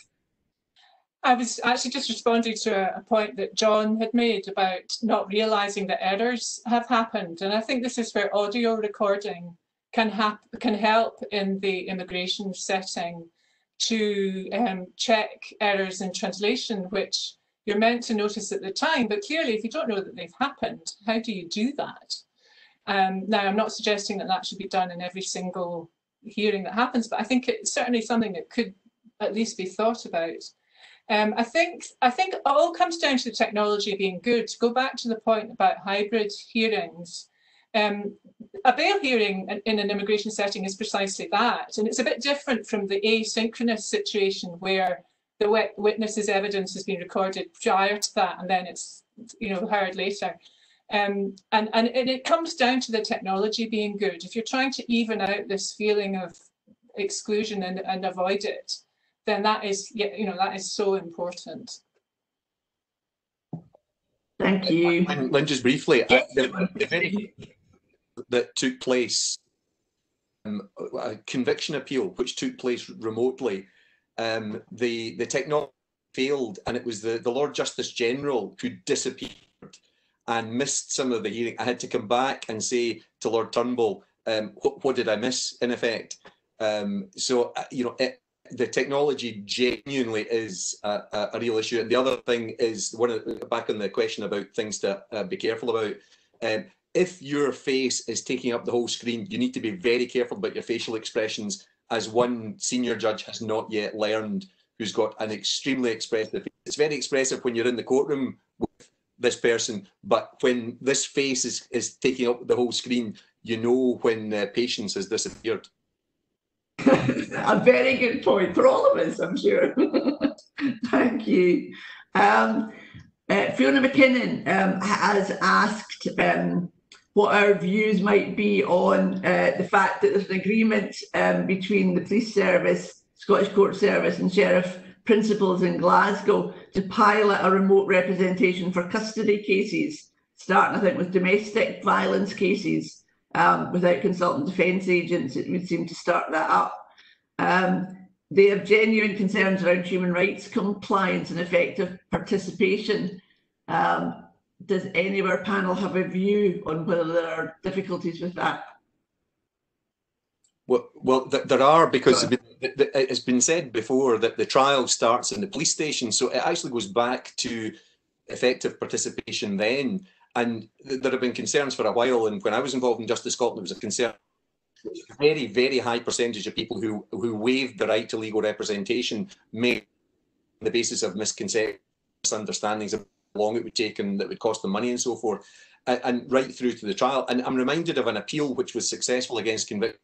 I was actually just responding to a, point that John had made about not realizing that errors have happened. And I think this is where audio recording can, can help in the immigration setting to um, check errors in translation, which you're meant to notice at the time. But clearly, if you don't know that they've happened, how do you do that? Um, now, I'm not suggesting that that should be done in every single hearing that happens, but I think it's certainly something that could at least be thought about. Um, I think I think it all comes down to the technology being good. To go back to the point about hybrid hearings, um, a bail hearing in an immigration setting is precisely that, and it's a bit different from the asynchronous situation where the witness's evidence has been recorded prior to that, and then it's you know heard later. Um, and, and it comes down to the technology being good. If you're trying to even out this feeling of exclusion and, and avoid it, then that is, you know, that is so important. Thank you. And Lynn, just briefly, yes. the, the very that took place, um, a conviction appeal which took place remotely, um, the the technology failed, and it was the the Lord Justice General who disappeared and missed some of the hearing. I had to come back and say to Lord Turnbull, um, what, what, did I miss in effect? Um, so, uh, you know, it, the technology genuinely is a, a, real issue. And the other thing is one of, back on the question about things to uh, be careful about. Um, if your face is taking up the whole screen, you need to be very careful about your facial expressions, as one senior judge has not yet learned, who's got an extremely expressive. It's very expressive when you're in the courtroom with this person, but when this face is is taking up the whole screen, you know when uh, patience has disappeared. A very good point for all of us, I'm sure. [laughs] Thank you. Um, uh, Fiona McKinnon um, has asked um, what our views might be on uh, the fact that there's an agreement um, between the police service, Scottish Court Service and Sheriff Principals in Glasgow to pilot a remote representation for custody cases, starting I think with domestic violence cases um, without consulting defence agents, it would seem to start that up. Um, they have genuine concerns around human rights compliance and effective participation. Um, does any of our panel have a view on whether there are difficulties with that? Well, well, th there are because it's been said before that the trial starts in the police station, so it actually goes back to effective participation then. And there have been concerns for a while. And when I was involved in Justice Scotland, there was a concern. A very, very high percentage of people who who waived the right to legal representation made on the basis of misconceptions, misunderstandings of how long it would take and that would cost them money and so forth, and, and right through to the trial. And I'm reminded of an appeal which was successful against conviction,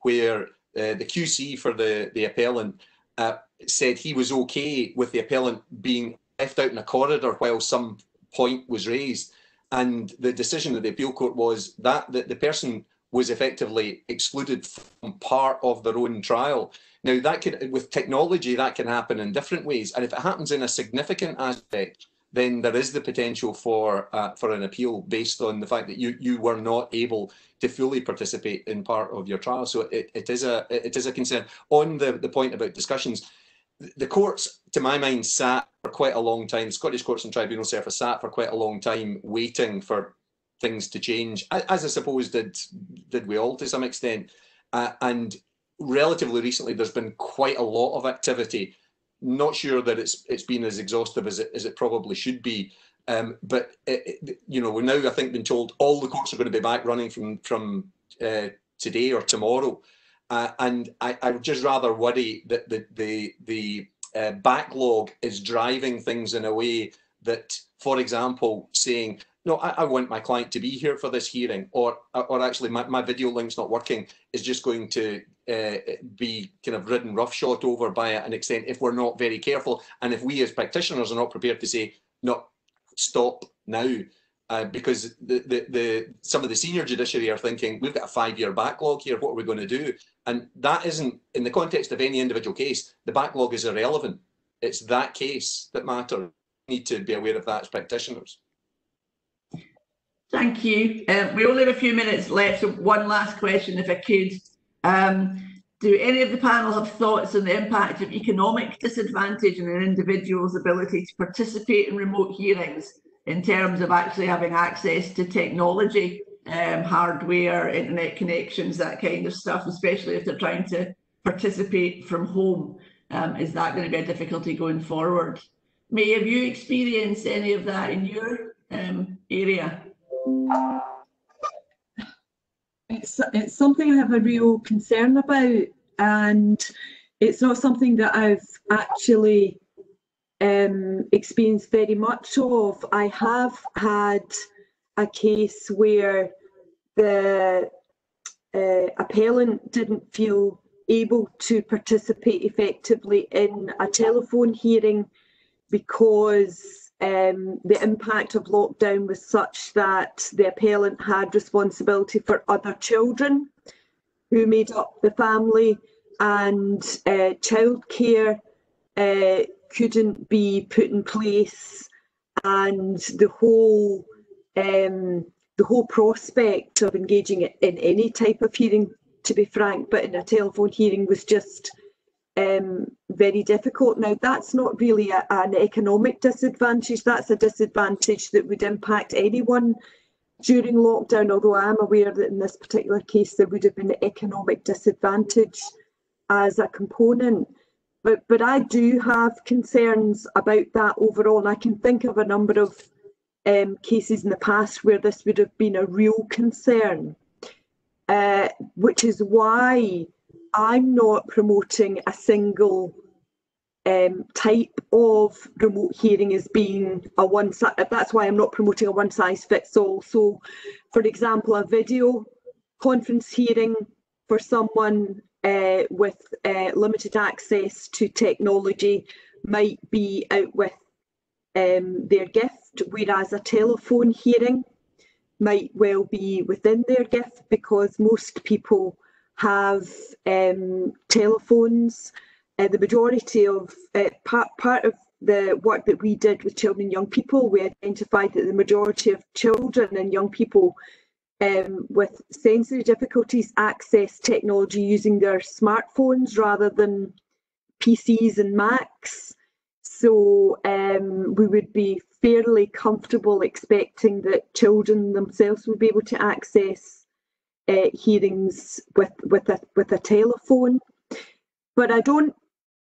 where uh, the QC for the the appellant uh, said he was okay with the appellant being left out in a corridor while some point was raised and the decision of the appeal court was that the, the person was effectively excluded from part of their own trial. Now that could, with technology, that can happen in different ways, and if it happens in a significant aspect, then there is the potential for uh, for an appeal based on the fact that you you were not able to fully participate in part of your trial. So it, it is a it is a concern. On the, the point about discussions, the courts, to my mind, sat for quite a long time. Scottish Courts and Tribunal Service sat for quite a long time waiting for things to change, as I suppose did did we all to some extent. Uh, and relatively recently, there's been quite a lot of activity. Not sure that it's it's been as exhaustive as it as it probably should be. Um, but it, it, you know, we're now I think been told all the courts are going to be back running from from uh, today or tomorrow, uh, and I, I would just rather worry that the the the uh, backlog is driving things in a way that, for example, saying no, I, I, want my client to be here for this hearing, or or actually my, my video link's not working, is just going to uh, be kind of ridden roughshod over by an extent if we're not very careful, and if we as practitioners are not prepared to say no, stop now, uh, because the, the the some of the senior judiciary are thinking we've got a five year backlog here. What are we going to do? And that isn't in the context of any individual case. The backlog is irrelevant. It's that case that matters. We need to be aware of that as practitioners. Thank you. Uh, we only have a few minutes left, so one last question, if I could. Um, do any of the panel have thoughts on the impact of economic disadvantage on an individual's ability to participate in remote hearings in terms of actually having access to technology, um, hardware, internet connections, that kind of stuff, especially if they're trying to participate from home? Um, is that going to be a difficulty going forward? May, have you experienced any of that in your um, area? It's, it's something I have a real concern about, and it's not something that I've actually um, experienced very much of. I have had a case where the uh, appellant didn't feel able to participate effectively in a telephone hearing because um, the impact of lockdown was such that the appellant had responsibility for other children who made up the family and uh, childcare uh, couldn't be put in place and the whole um, the whole prospect of engaging in any type of hearing to be frank but in a telephone hearing was just um, very difficult. Now, that's not really a, an economic disadvantage, that's a disadvantage that would impact anyone during lockdown, although I am aware that in this particular case there would have been an economic disadvantage as a component. But, but I do have concerns about that overall, and I can think of a number of um, cases in the past where this would have been a real concern, uh, which is why I'm not promoting a single um, type of remote hearing as being a one size. That's why I'm not promoting a one size fits all. So, for example, a video conference hearing for someone uh, with uh, limited access to technology might be out with um, their gift, whereas a telephone hearing might well be within their gift because most people have um, telephones. Uh, the majority of uh, part, part of the work that we did with children and young people, we identified that the majority of children and young people um, with sensory difficulties access technology using their smartphones rather than PCs and Macs. So um, we would be fairly comfortable expecting that children themselves would be able to access uh, hearings with with a with a telephone. But I don't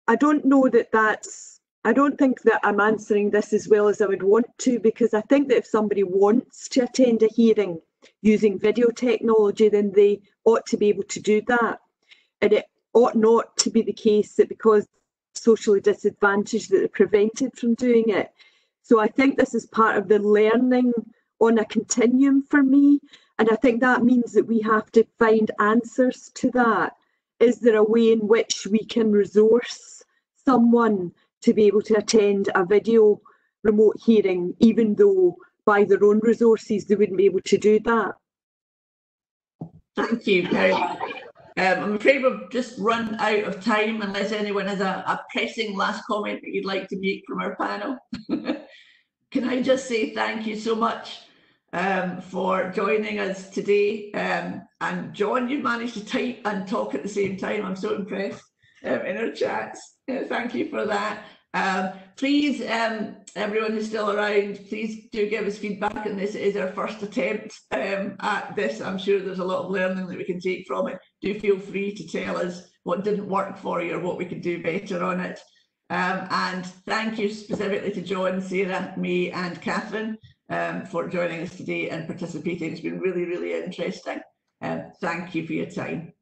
I don't know that that's I don't think that I'm answering this as well as I would want to because I think that if somebody wants to attend a hearing using video technology, then they ought to be able to do that. And it ought not to be the case that because socially disadvantaged that they're prevented from doing it. So I think this is part of the learning on a continuum for me. And I think that means that we have to find answers to that. Is there a way in which we can resource someone to be able to attend a video remote hearing, even though by their own resources they wouldn't be able to do that? Thank you very much. Um, I'm afraid we've just run out of time unless anyone has a, a pressing last comment that you'd like to make from our panel. [laughs] Can I just say thank you so much um, for joining us today. Um, and John, you managed to type and talk at the same time. I'm so impressed um, in our chats. Thank you for that. Please, um, everyone who's still around, please do give us feedback. And this is our first attempt um, at this. I'm sure there's a lot of learning that we can take from it. Do feel free to tell us what didn't work for you or what we could do better on it. Um, and thank you specifically to John, Sarah, May, and Catherine um, for joining us today and participating. It's been really, really interesting. Um, thank you for your time.